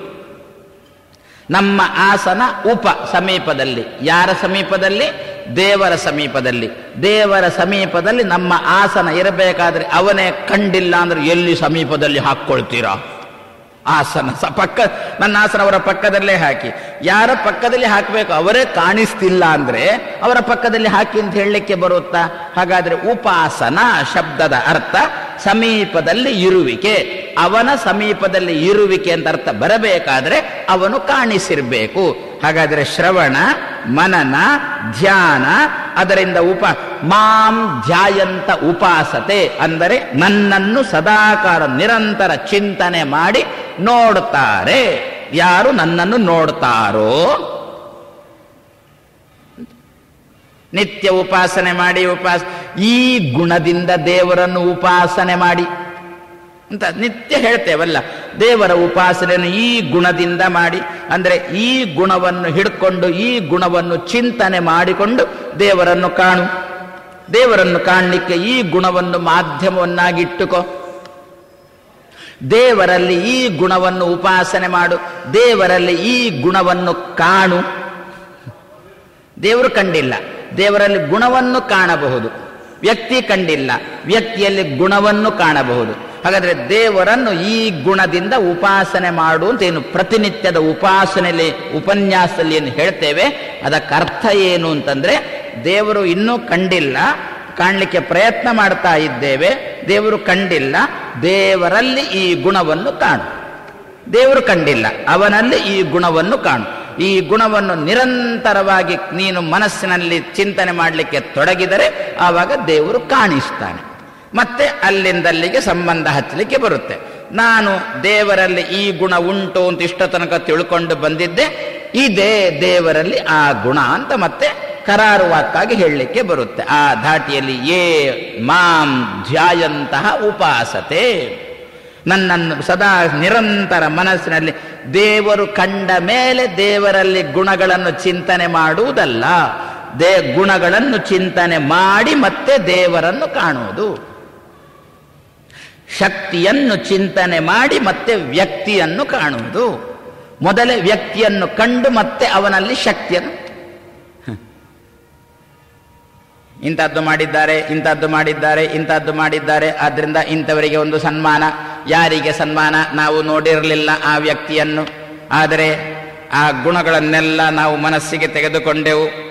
ನಮ್ಮ ಆಸನ ಉಪ ಸಮೀಪದಲ್ಲಿ. ಯಾರ ಸಮೀಪದಲ್ಲಿ? ದೇವರ ಸಮೀಪದಲ್ಲಿ. ದೇವರ ಸಮೀಪದಲ್ಲಿ ನಮ್ಮ ಆಸನ ಇರಬೇಕಾದ್ರೆ ಅವನೇ ಕಂಡಿಲ್ಲ ಅಂದ್ರೆ ಎಲ್ಲಿ ಸಮೀಪದಲ್ಲಿ ಹಾಕ್ಕೊಳ್ತೀರಾ? ಆಸನ ಸ ಪಕ್ಕ, ನನ್ನ ಆಸನ ಅವರ ಪಕ್ಕದಲ್ಲೇ ಹಾಕಿ. ಯಾರ ಪಕ್ಕದಲ್ಲಿ ಹಾಕಬೇಕು? ಅವರೇ ಕಾಣಿಸ್ತಿಲ್ಲ ಅಂದ್ರೆ ಅವರ ಪಕ್ಕದಲ್ಲಿ ಹಾಕಿ ಅಂತ ಹೇಳಲಿಕ್ಕೆ ಬರುತ್ತಾ? ಹಾಗಾದ್ರೆ ಉಪಾಸನ ಶಬ್ದದ ಅರ್ಥ ಸಮೀಪದಲ್ಲಿ ಇರುವಿಕೆ. ಅವನ ಸಮೀಪದಲ್ಲಿ ಇರುವಿಕೆ ಅಂತ ಅರ್ಥ ಬರಬೇಕಾದ್ರೆ ಅವನು ಕಾಣಿಸಿರ್ಬೇಕು. ಹಾಗಾದ್ರೆ ಶ್ರವಣ, ಮನನ, ಧ್ಯಾನ, ಅದರಿಂದ ಉಪ, ಮಾಂ ಧ್ಯಾಯಂತ ಉಪಾಸತೆ ಅಂದರೆ ನನ್ನನ್ನು ಸದಾಕಾಲ ನಿರಂತರ ಚಿಂತನೆ ಮಾಡಿ ನೋಡ್ತಾರೆ. ಯಾರು ನನ್ನನ್ನು ನೋಡ್ತಾರೋ? ನಿತ್ಯ ಉಪಾಸನೆ ಮಾಡಿ ಉಪಾಸ ಈ ಗುಣದಿಂದ ದೇವರನ್ನು ಉಪಾಸನೆ ಮಾಡಿ ಅಂತ ನಿತ್ಯ ಹೇಳ್ತೇವಲ್ಲ, ದೇವರ ಉಪಾಸನೆಯನ್ನು ಈ ಗುಣದಿಂದ ಮಾಡಿ, ಅಂದರೆ ಈ ಗುಣವನ್ನು ಹಿಡ್ಕೊಂಡು, ಈ ಗುಣವನ್ನು ಚಿಂತನೆ ಮಾಡಿಕೊಂಡು ದೇವರನ್ನು ಕಾಣು. ದೇವರನ್ನು ಕಾಣಲಿಕ್ಕೆ ಈ ಗುಣವನ್ನು ಮಾಧ್ಯಮವನ್ನಾಗಿಟ್ಟುಕೋ. ದೇವರಲ್ಲಿ ಈ ಗುಣವನ್ನು ಉಪಾಸನೆ ಮಾಡು, ದೇವರಲ್ಲಿ ಈ ಗುಣವನ್ನು ಕಾಣು. ದೇವರು ಕಂಡಿಲ್ಲ, ದೇವರಲ್ಲಿ ಗುಣವನ್ನು ಕಾಣಬಹುದು. ವ್ಯಕ್ತಿ ಕಂಡಿಲ್ಲ. ವ್ಯಕ್ತಿಯಲ್ಲಿ ಗುಣವನ್ನು ಕಾಣಬಹುದು. ಹಾಗಾದರೆ ದೇವರನ್ನು ಈ ಗುಣದಿಂದ ಉಪಾಸನೆ ಮಾಡು ಏನು ಪ್ರತಿನಿತ್ಯದ ಉಪಾಸನೆಯಲ್ಲಿ, ಉಪನ್ಯಾಸದಲ್ಲಿ ಏನು ಹೇಳ್ತೇವೆ? ಅದಕ್ಕೆ ಅರ್ಥ ಏನು ಅಂತಂದರೆ, ದೇವರು ಇನ್ನೂ ಕಂಡಿಲ್ಲ. ಕಾಣಲಿಕ್ಕೆ ಪ್ರಯತ್ನ ಮಾಡ್ತಾ ಇದ್ದೇವೆ. ದೇವರು ಕಂಡಿಲ್ಲ. ದೇವರಲ್ಲಿ ಈ ಗುಣವನ್ನು ಕಾಣು. ದೇವರು ಕಂಡಿಲ್ಲ. ಅವನಲ್ಲಿ ಈ ಗುಣವನ್ನು ಕಾಣು. ಈ ಗುಣವನ್ನು ನಿರಂತರವಾಗಿ ನೀನು ಮನಸ್ಸಿನಲ್ಲಿ ಚಿಂತನೆ ಮಾಡಲಿಕ್ಕೆ ತೊಡಗಿದರೆ ಆವಾಗ ದೇವರು ಕಾಣಿಸ್ತಾನೆ. ಮತ್ತೆ ಅಲ್ಲಿಂದಲ್ಲಿಗೆ ಸಂಬಂಧ ಹಚ್ಚಲಿಕ್ಕೆ ಬರುತ್ತೆ. ನಾನು ದೇವರಲ್ಲಿ ಈ ಗುಣ ಉಂಟು ಅಂತ ಇಷ್ಟ ತನಕ ತಿಳ್ಕೊಂಡು ಬಂದಿದ್ದೆ, ಇದೇ ದೇವರಲ್ಲಿ ಆ ಗುಣ ಅಂತ ಮತ್ತೆ ಕರಾರುವಾಕ್ಕಾಗಿ ಹೇಳಲಿಕ್ಕೆ ಬರುತ್ತೆ. ಆ ಧಾಟಿಯಲ್ಲಿ ಏ ಮಾಂ ಧ್ಯಾಯಂತಹ ಉಪಾಸತೆ. ನನ್ನನ್ನು ಸದಾ ನಿರಂತರ ಮನಸ್ಸಿನಲ್ಲಿ ದೇವರು ಕಂಡ ಮೇಲೆ ದೇವರಲ್ಲಿ ಗುಣಗಳನ್ನು ಚಿಂತನೆ ಮಾಡುವುದಲ್ಲ. ದೇ ಗುಣಗಳನ್ನು ಚಿಂತನೆ ಮಾಡಿ ಮತ್ತೆ ದೇವರನ್ನು ಕಾಣುವುದು. ಶಕ್ತಿಯನ್ನು ಚಿಂತನೆ ಮಾಡಿ ಮತ್ತೆ ವ್ಯಕ್ತಿಯನ್ನು ಕಾಣುವುದು. ಮೊದಲೇ ವ್ಯಕ್ತಿಯನ್ನು ಕಂಡು ಮತ್ತೆ ಅವನಲ್ಲಿ ಶಕ್ತಿಯನ್ನು ಇಂಥದ್ದು ಮಾಡಿದ್ದಾರೆ ಇಂಥದ್ದು ಮಾಡಿದ್ದಾರೆ ಇಂಥದ್ದು ಮಾಡಿದ್ದಾರೆ. ಆದ್ದರಿಂದ ಇಂಥವರಿಗೆ ಒಂದು ಸನ್ಮಾನ. ಯಾರಿಗೆ ಸನ್ಮಾನ? ನಾವು ನೋಡಿರಲಿಲ್ಲ ಆ ವ್ಯಕ್ತಿಯನ್ನು. ಆದರೆ ಆ ಗುಣಗಳನ್ನೆಲ್ಲ ನಾವು ಮನಸ್ಸಿಗೆ ತೆಗೆದುಕೊಂಡೆವು.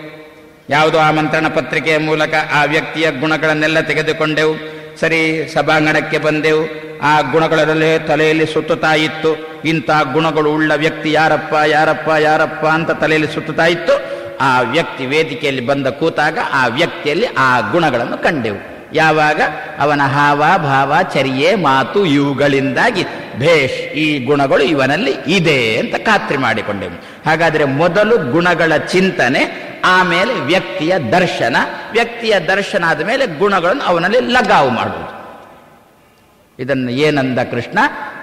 ಯಾವುದೋ ಆಮಂತ್ರಣ ಪತ್ರಿಕೆಯ ಮೂಲಕ ಆ ವ್ಯಕ್ತಿಯ ಗುಣಗಳನ್ನೆಲ್ಲ ತೆಗೆದುಕೊಂಡೆವು. ಸರಿ, ಸಭಾಂಗಣಕ್ಕೆ ಬಂದೆವು. ಆ ಗುಣಗಳಲ್ಲೇ ತಲೆಯಲ್ಲಿ ಸುತ್ತುತ್ತಾ ಇತ್ತು. ಇಂಥ ಗುಣಗಳು ಉಳ್ಳ ವ್ಯಕ್ತಿ ಯಾರಪ್ಪ ಯಾರಪ್ಪ ಯಾರಪ್ಪ ಅಂತ ತಲೆಯಲ್ಲಿ ಸುತ್ತುತ್ತಾ ಇತ್ತು. ಆ ವ್ಯಕ್ತಿ ವೇದಿಕೆಯಲ್ಲಿ ಬಂದ ಕೂತಾಗ ಆ ವ್ಯಕ್ತಿಯಲ್ಲಿ ಆ ಗುಣಗಳನ್ನು ಕಂಡೆವು. ಯಾವಾಗ? ಅವನ ಹಾವ, ಭಾವ, ಚರ್ಯೆ, ಮಾತು ಇವುಗಳಿಂದಾಗಿ ಭೇಷ್, ಈ ಗುಣಗಳು ಇವನಲ್ಲಿ ಇದೆ ಅಂತ ಖಾತ್ರಿ ಮಾಡಿಕೊಂಡೆವು. ಹಾಗಾದರೆ ಮೊದಲು ಗುಣಗಳ ಚಿಂತನೆ, ಆಮೇಲೆ ವ್ಯಕ್ತಿಯ ದರ್ಶನ ವ್ಯಕ್ತಿಯ ದರ್ಶನ ಆದ ಮೇಲೆ ಗುಣಗಳನ್ನು ಅವನಲ್ಲಿ ಲಗಾವು ಮಾಡುವುದು. ಇದನ್ನು ಏನಂದ ಕೃಷ್ಣ?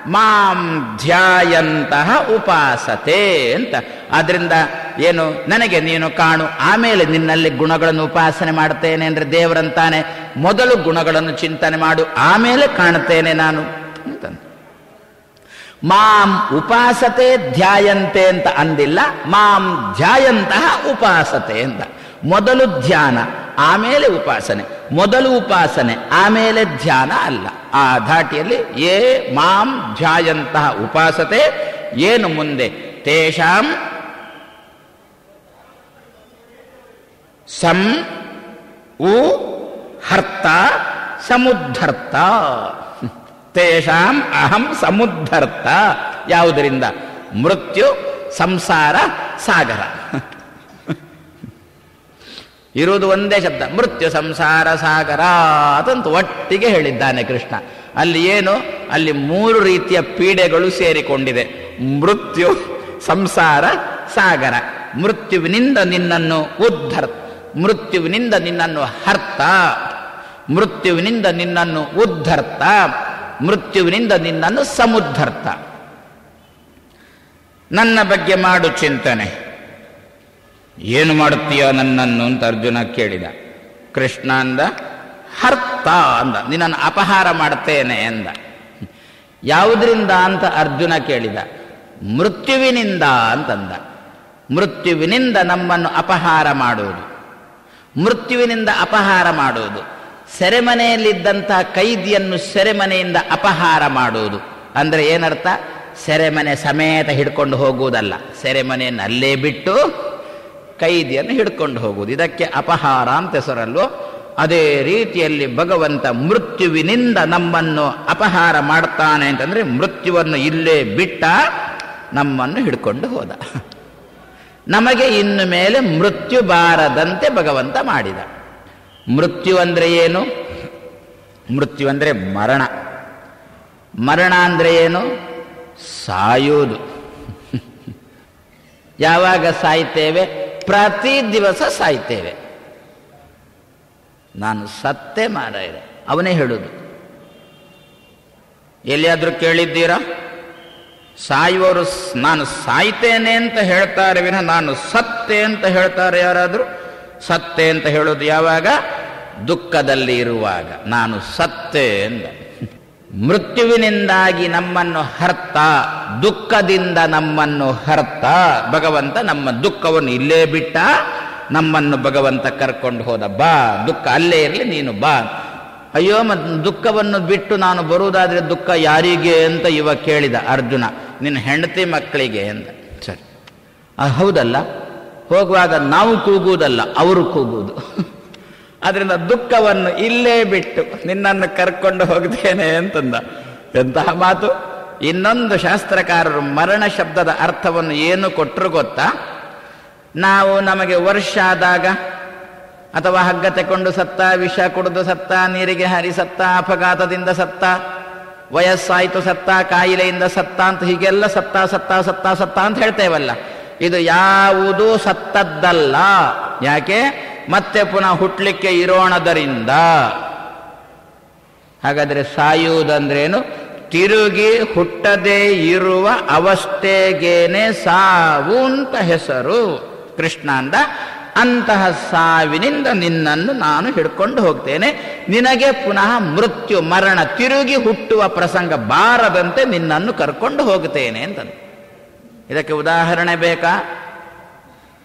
ಮಾಂ ಧ್ಯಾಯಂತಹ ಉಪಾಸತೆ ಅಂತ. ಆದ್ರಿಂದ ಏನು, ನನಗೆ ನೀನು ಕಾಣು, ಆಮೇಲೆ ನಿನ್ನಲ್ಲಿ ಗುಣಗಳನ್ನು ಉಪಾಸನೆ ಮಾಡ್ತೇನೆ ಅಂದ್ರೆ ದೇವರಂತಾನೆ. ಮೊದಲು ಗುಣಗಳನ್ನು ಚಿಂತನೆ ಮಾಡು, ಆಮೇಲೆ ಕಾಣುತ್ತೇನೆ ನಾನು. ಅಂತ ಮಾಂ ಉಪಾಸತೆ ಧ್ಯಾಯಂತೆ ಅಂತ ಅಂದಿಲ್ಲ, ಮಾಂ ಧ್ಯಾಯಂತಹ ಉಪಾಸತೆ ಅಂತ. ಮೊದಲು ಧ್ಯಾನ, ಆಮೇಲೆ ಉಪಾಸನೆ. ಮೊದಲು ಉಪಾಸನೆ, ಆಮೇಲೆ ಧ್ಯಾನ ಅಲ್ಲ. ಆ ಧಾಟಿಯಲ್ಲಿ ಏ ಮಾಂ ಧ್ಯಾಯಂತಹ ಉಪಾಸತೆ, ಏನು ಮುಂದೆ? ತೇಷಾಂ ಸಂ ಉ ಹರ್ತ ಸಮುದ್ಧರ್ತ. ತೇಷಾಂ ಅಹಂ ಸಮುದ್ಧರ್ತ. ಯಾವುದರಿಂದ? ಮೃತ್ಯು, ಸಂಸಾರ, ಸಾಗರ. ಇರುವುದು ಒಂದೇ ಶಬ್ದ. ಮೃತ್ಯು ಸಂಸಾರ ಸಾಗರ ಅದಂತ ಒಟ್ಟಿಗೆ ಹೇಳಿದ್ದಾನೆ ಕೃಷ್ಣ. ಅಲ್ಲಿ ಏನು? ಅಲ್ಲಿ ಮೂರು ರೀತಿಯ ಪೀಡೆಗಳು ಸೇರಿಕೊಂಡಿದೆ. ಮೃತ್ಯು, ಸಂಸಾರ, ಸಾಗರ. ಮೃತ್ಯುವಿನಿಂದ ನಿನ್ನನ್ನು ಉದ್ಧರ್. ಮೃತ್ಯುವಿನಿಂದ ನಿನ್ನನ್ನು ಹರ್ತ. ಮೃತ್ಯುವಿನಿಂದ ನಿನ್ನನ್ನು ಉದ್ಧರ್ತ. ಮೃತ್ಯುವಿನಿಂದ ನಿನ್ನನ್ನು ಸಮುದ್ಧರ್ತ. ನನ್ನ ಬಗ್ಗೆ ಮಾಡು ಚಿಂತನೆ. ಏನು ಮಾಡುತ್ತೀಯೋ ನನ್ನನ್ನು ಅಂತ ಅರ್ಜುನ ಕೇಳಿದ. ಕೃಷ್ಣ ಅಂದ ಹರ್ತ ಅಂದ. ನಿನ್ನನ್ನು ಅಪಹಾರ ಮಾಡ್ತೇನೆ ಅಂದ. ಯಾವುದರಿಂದ ಅಂತ ಅರ್ಜುನ ಕೇಳಿದ. ಮೃತ್ಯುವಿನಿಂದ ಅಂತಂದ. ಮೃತ್ಯುವಿನಿಂದ ನಮ್ಮನ್ನು ಅಪಹಾರ ಮಾಡುವುದು. ಮೃತ್ಯುವಿನಿಂದ ಅಪಹಾರ ಮಾಡುವುದು. ಸೆರೆಮನೆಯಲ್ಲಿದ್ದಂತಹ ಕೈದಿಯನ್ನು ಸೆರೆಮನೆಯಿಂದ ಅಪಹಾರ ಮಾಡುವುದು. ಅಂದರೆ ಏನರ್ಥ? ಸೆರೆಮನೆ ಸಮೇತ ಹಿಡ್ಕೊಂಡು ಹೋಗುವುದಲ್ಲ. ಸೆರೆಮನೆಯನ್ನು ಅಲ್ಲೇ ಬಿಟ್ಟು ಕೈದಿಯನ್ನು ಹಿಡ್ಕೊಂಡು ಹೋಗುವುದು. ಇದಕ್ಕೆ ಅಪಹಾರ ಅಂತ ಹೆಸರಲ್ವೋ ಅದೇ ರೀತಿಯಲ್ಲಿ ಭಗವಂತ ಮೃತ್ಯುವಿನಿಂದ ನಮ್ಮನ್ನು ಅಪಹಾರ ಮಾಡ್ತಾನೆ ಅಂತಂದರೆ ಮೃತ್ಯುವನ್ನು ಇಲ್ಲೇ ಬಿಟ್ಟ ನಮ್ಮನ್ನು ಹಿಡ್ಕೊಂಡು ಹೋದ. ನಮಗೆ ಇನ್ನು ಮೇಲೆ ಮೃತ್ಯು ಬಾರದಂತೆ ಭಗವಂತ ಮಾಡಿದ. ಮೃತ್ಯು ಅಂದರೆ ಏನು? ಮೃತ್ಯು ಅಂದರೆ ಮರಣ. ಮರಣ ಅಂದರೆ ಏನು? ಸಾಯೋದು. ಯಾವಾಗ ಸಾಯ್ತೇವೆ? ಪ್ರತಿ ದಿವಸ ಸಾಯ್ತೇವೆ. ನಾನು ಸತ್ತೆ ಮಾರಾಯರೆ ಅವನೇ ಹೇಳುದು. ಎಲ್ಲಿಯಾದರೂ ಕೇಳಿದ್ದೀರಾ? ಸಾಯುವವರು ನಾನು ಸಾಯ್ತೇನೆ ಅಂತ ಹೇಳ್ತಾರೆ ವಿನ ನಾನು ಸತ್ತೆ ಅಂತ ಹೇಳ್ತಾರೆ ಯಾರಾದರೂ? ಸತ್ತೆ ಅಂತ ಹೇಳೋದು ಯಾವಾಗ? ದುಃಖದಲ್ಲಿ ಇರುವಾಗ. ನಾನು ಸತ್ತೆ ಎಂದ ಮೃತ್ಯುವಿನಿಂದಾಗಿ ನಮ್ಮನ್ನು ಹರ್ತ ದುಃಖದಿಂದ ನಮ್ಮನ್ನು ಹರ್ತ ಭಗವಂತ ನಮ್ಮ ದುಃಖವನ್ನು ಇಲ್ಲೇ ಬಿಟ್ಟ ನಮ್ಮನ್ನು ಭಗವಂತ ಕರ್ಕೊಂಡು ಹೋದ ಬಾ ದುಃಖ ಅಲ್ಲೇ ಇರಲಿ ನೀನು ಬಾ. ಅಯ್ಯೋ ಮತ್ ದುಃಖವನ್ನು ಬಿಟ್ಟು ನಾನು ಬರುವುದಾದರೆ ದುಃಖ ಯಾರಿಗೆ ಅಂತ ಇವ ಕೇಳಿದ ಅರ್ಜುನ. ನಿನ್ನ ಹೆಂಡತಿ ಮಕ್ಕಳಿಗೆ ಅಂತ. ಸರಿ. ಹೌದಲ್ಲ? ಹೋಗುವಾಗ ನಾವು ಕೂಗುವುದಲ್ಲ ಅವರು ಕೂಗುವುದು. ಅದರಿಂದ ದುಃಖವನ್ನು ಇಲ್ಲೇ ಬಿಟ್ಟು ನಿನ್ನನ್ನು ಕರ್ಕೊಂಡು ಹೋಗ್ತೇನೆ ಅಂತಂದ. ಎಂತಹ ಮಾತು? ಇನ್ನೊಂದು ಶಾಸ್ತ್ರಕಾರರು ಮರಣ ಶಬ್ದದ ಅರ್ಥವನ್ನು ಏನು ಕೊಟ್ಟರು ಗೊತ್ತಾ? ನಾವು ನಮಗೆ ವರ್ಷ ಆದಾಗ ಅಥವಾ ಹಗ್ಗ ತೆಕೊಂಡು ಸತ್ತ, ವಿಷ ಕುಡಿದು ಸತ್ತ, ನೀರಿಗೆ ಹರಿ ಸತ್ತ, ಅಪಘಾತದಿಂದ ಸತ್ತ, ವಯಸ್ಸಾಯಿತು ಸತ್ತ, ಕಾಯಿಲೆಯಿಂದ ಸತ್ತ ಅಂತ ಹೀಗೆಲ್ಲ ಸತ್ತ ಸತ್ತ ಸತ್ತ ಸತ್ತ ಅಂತ ಹೇಳ್ತೇವಲ್ಲ. ಇದು ಯಾವುದೂ ಸತ್ತದ್ದಲ್ಲ. ಯಾಕೆ? ಮತ್ತೆ ಪುನಃ ಹುಟ್ಟಲಿಕ್ಕೆ ಇರೋಣದರಿಂದ. ಹಾಗಾದರೆ ಸಾಯುವುದಂದ್ರೇನು? ತಿರುಗಿ ಹುಟ್ಟದೇ ಇರುವ ಅವಸ್ಥೆಗೇನೆ ಸಾವು ಅಂತ ಹೆಸರು. ಕೃಷ್ಣ ಅಂದ, ಅಂತಹ ಸಾವಿನಿಂದ ನಿನ್ನನ್ನು ನಾನು ಹಿಡ್ಕೊಂಡು ಹೋಗ್ತೇನೆ. ನಿನಗೆ ಪುನಃ ಮೃತ್ಯು, ಮರಣ ತಿರುಗಿ ಹುಟ್ಟುವ ಪ್ರಸಂಗ ಬಾರದಂತೆ ನಿನ್ನನ್ನು ಕರ್ಕೊಂಡು ಹೋಗ್ತೇನೆ ಅಂತ ಇದಕ್ಕೆ ಉದಾಹರಣೆ ಬೇಕಾ?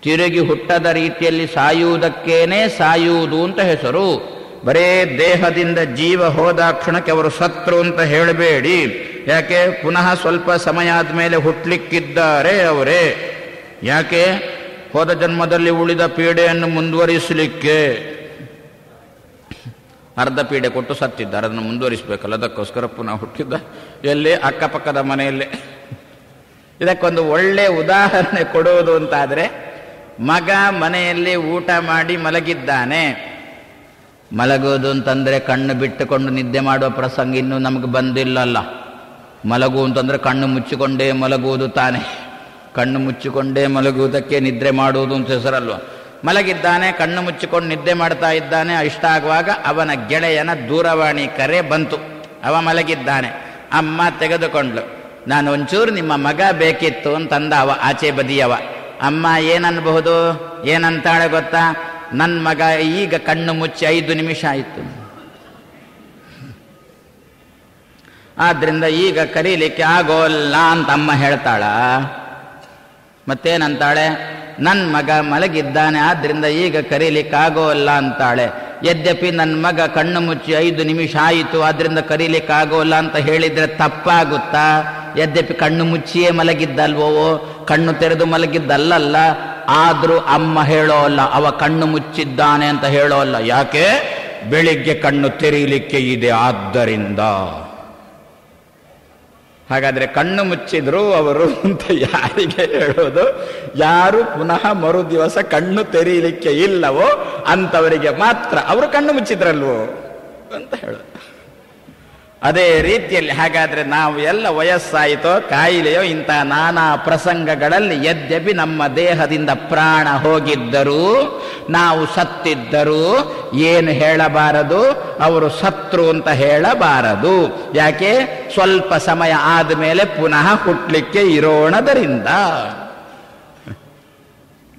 ತಿರುಗಿ ಹುಟ್ಟದ ರೀತಿಯಲ್ಲಿ ಸಾಯುವುದಕ್ಕೇನೆ ಸಾಯುವುದು ಅಂತ ಹೆಸರು. ಬರೇ ದೇಹದಿಂದ ಜೀವ ಹೋದ ಕ್ಷಣಕ್ಕೆ ಅವರು ಸತ್ರು ಅಂತ ಹೇಳಬೇಡಿ. ಯಾಕೆ? ಪುನಃ ಸ್ವಲ್ಪ ಸಮಯ ಆದಮೇಲೆ ಹುಟ್ಲಿಕ್ಕಿದ್ದಾರೆ ಅವರೇ. ಯಾಕೆ? ಹೋದ ಜನ್ಮದಲ್ಲಿ ಉಳಿದ ಪೀಡೆಯನ್ನು ಮುಂದುವರಿಸಲಿಕ್ಕೆ. ಅರ್ಧ ಪೀಡೆ ಕೊಟ್ಟು ಸತ್ತಿದ್ದಾರೆ, ಅದನ್ನು ಮುಂದುವರಿಸಬೇಕಲ್ಲ, ಅದಕ್ಕೋಸ್ಕರ ಪುನಃ ಹುಟ್ಟಿದ್ದ. ಎಲ್ಲಿ? ಅಕ್ಕಪಕ್ಕದ ಮನೆಯಲ್ಲಿ. ಇದಕ್ಕೊಂದು ಒಳ್ಳೆ ಉದಾಹರಣೆ ಕೊಡುವುದು ಅಂತಾದರೆ ಮಗ ಮನೆಯಲ್ಲಿ ಊಟ ಮಾಡಿ ಮಲಗಿದ್ದಾನೆ. ಮಲಗೋದು ಅಂತಂದರೆ ಕಣ್ಣು ಬಿಟ್ಟುಕೊಂಡು ನಿದ್ದೆ ಮಾಡುವ ಪ್ರಸಂಗ ಇನ್ನೂ ನಮಗೆ ಬಂದಿಲ್ಲಲ್ಲ. ಮಲಗು ಅಂತಂದರೆ ಕಣ್ಣು ಮುಚ್ಚಿಕೊಂಡೇ ಮಲಗುವುದು ತಾನೆ. ಕಣ್ಣು ಮುಚ್ಚಿಕೊಂಡೇ ಮಲಗುವುದಕ್ಕೆ ನಿದ್ರೆ ಮಾಡುವುದು ಅಂತ ಹೆಸರಲ್ವ. ಮಲಗಿದ್ದಾನೆ, ಕಣ್ಣು ಮುಚ್ಚಿಕೊಂಡು ನಿದ್ದೆ ಮಾಡ್ತಾ ಇದ್ದಾನೆ. ಇಷ್ಟ ಆಗುವಾಗ ಅವನ ಗೆಳೆಯನ ದೂರವಾಣಿ ಕರೆ ಬಂತು. ಅವ ಮಲಗಿದ್ದಾನೆ. ಅಮ್ಮ ತೆಗೆದುಕೊಂಡ್ಲು. ನಾನು ಒಂಚೂರು ನಿಮ್ಮ ಮಗ ಬೇಕಿತ್ತು ಅಂತಂದ ಅವ, ಆಚೆ ಬದಿಯವ. ಅಮ್ಮ ಏನನ್ಬಹುದು? ಏನಂತಾಳೆ ಗೊತ್ತಾ? ನನ್ನ ಮಗ ಈಗ ಕಣ್ಣು ಮುಚ್ಚಿ ಐದು ನಿಮಿಷ ಆಯಿತು. ಆದ್ರಿಂದ ಈಗ ಕರೀಲಿಕ್ಕೆ ಆಗೋಲ್ಲ ಅಂತ ಅಮ್ಮ ಹೇಳ್ತಾಳ. ಮತ್ತೇನಂತಾಳೆ? ನನ್ನ ಮಗ ಮಲಗಿದ್ದಾನೆ, ಆದ್ರಿಂದ ಈಗ ಕರೀಲಿಕ್ಕೆ ಆಗೋಲ್ಲ ಅಂತಾಳೆ. ಯದ್ಯಪಿ ನನ್ನ ಮಗ ಕಣ್ಣು ಮುಚ್ಚಿ ಐದು ನಿಮಿಷ ಆಯಿತು, ಆದ್ರಿಂದ ಕರೀಲಿಕ್ಕೆ ಆಗೋಲ್ಲ ಅಂತ ಹೇಳಿದ್ರೆ ತಪ್ಪಾಗುತ್ತಾ? ಯದ್ಯಪಿ ಕಣ್ಣು ಮುಚ್ಚಿಯೇ ಮಲಗಿದ್ದಲ್ವೋ? ಕಣ್ಣು ತೆರೆದು ಮಲಗಿದ್ದಲ್ಲಲ್ಲ, ಆದರೂ ಅಮ್ಮ ಹೇಳೋ ಅಲ್ಲ ಅವ ಕಣ್ಣು ಮುಚ್ಚಿದ್ದಾನೆ ಅಂತ ಹೇಳೋ ಅಲ್ಲ ಯಾಕೆ? ಬೆಳಿಗ್ಗೆ ಕಣ್ಣು ತೆರೀಲಿಕ್ಕೆ ಇದೆ, ಆದ್ದರಿಂದ. ಹಾಗಾದರೆ ಕಣ್ಣು ಮುಚ್ಚಿದ್ರು ಅವರು ಅಂತ ಯಾರಿಗೆ ಹೇಳೋದು? ಯಾರು ಪುನಃ ಮರು ದಿವಸ ಕಣ್ಣು ತೆರೀಲಿಕ್ಕೆ ಇಲ್ಲವೋ ಅಂಥವರಿಗೆ ಮಾತ್ರ. ಅವರು ಕಣ್ಣು ಮುಚ್ಚಿದ್ರಲ್ವೋ ಅಂತ ಹೇಳೋದು. ಅದೇ ರೀತಿಯಲ್ಲಿ ಹಾಗಾದರೆ ನಾವು ಎಲ್ಲ ವಯಸ್ಸಾಯಿತೋ ಕಾಯಿಲೆಯೋ ಇಂಥ ನಾನಾ ಪ್ರಸಂಗಗಳಲ್ಲಿ ಯದ್ಯಪಿ ನಮ್ಮ ದೇಹದಿಂದ ಪ್ರಾಣ ಹೋಗಿದ್ದರೂ, ನಾವು ಸತ್ತಿದ್ದರೂ ಏನು ಹೇಳಬಾರದು? ಅವರು ಸತ್ರು ಅಂತ ಹೇಳಬಾರದು. ಯಾಕೆ? ಸ್ವಲ್ಪ ಸಮಯ ಆದಮೇಲೆ ಪುನಃ ಹುಟ್ಟಲಿಕ್ಕೆ ಇರೋಣದರಿಂದ.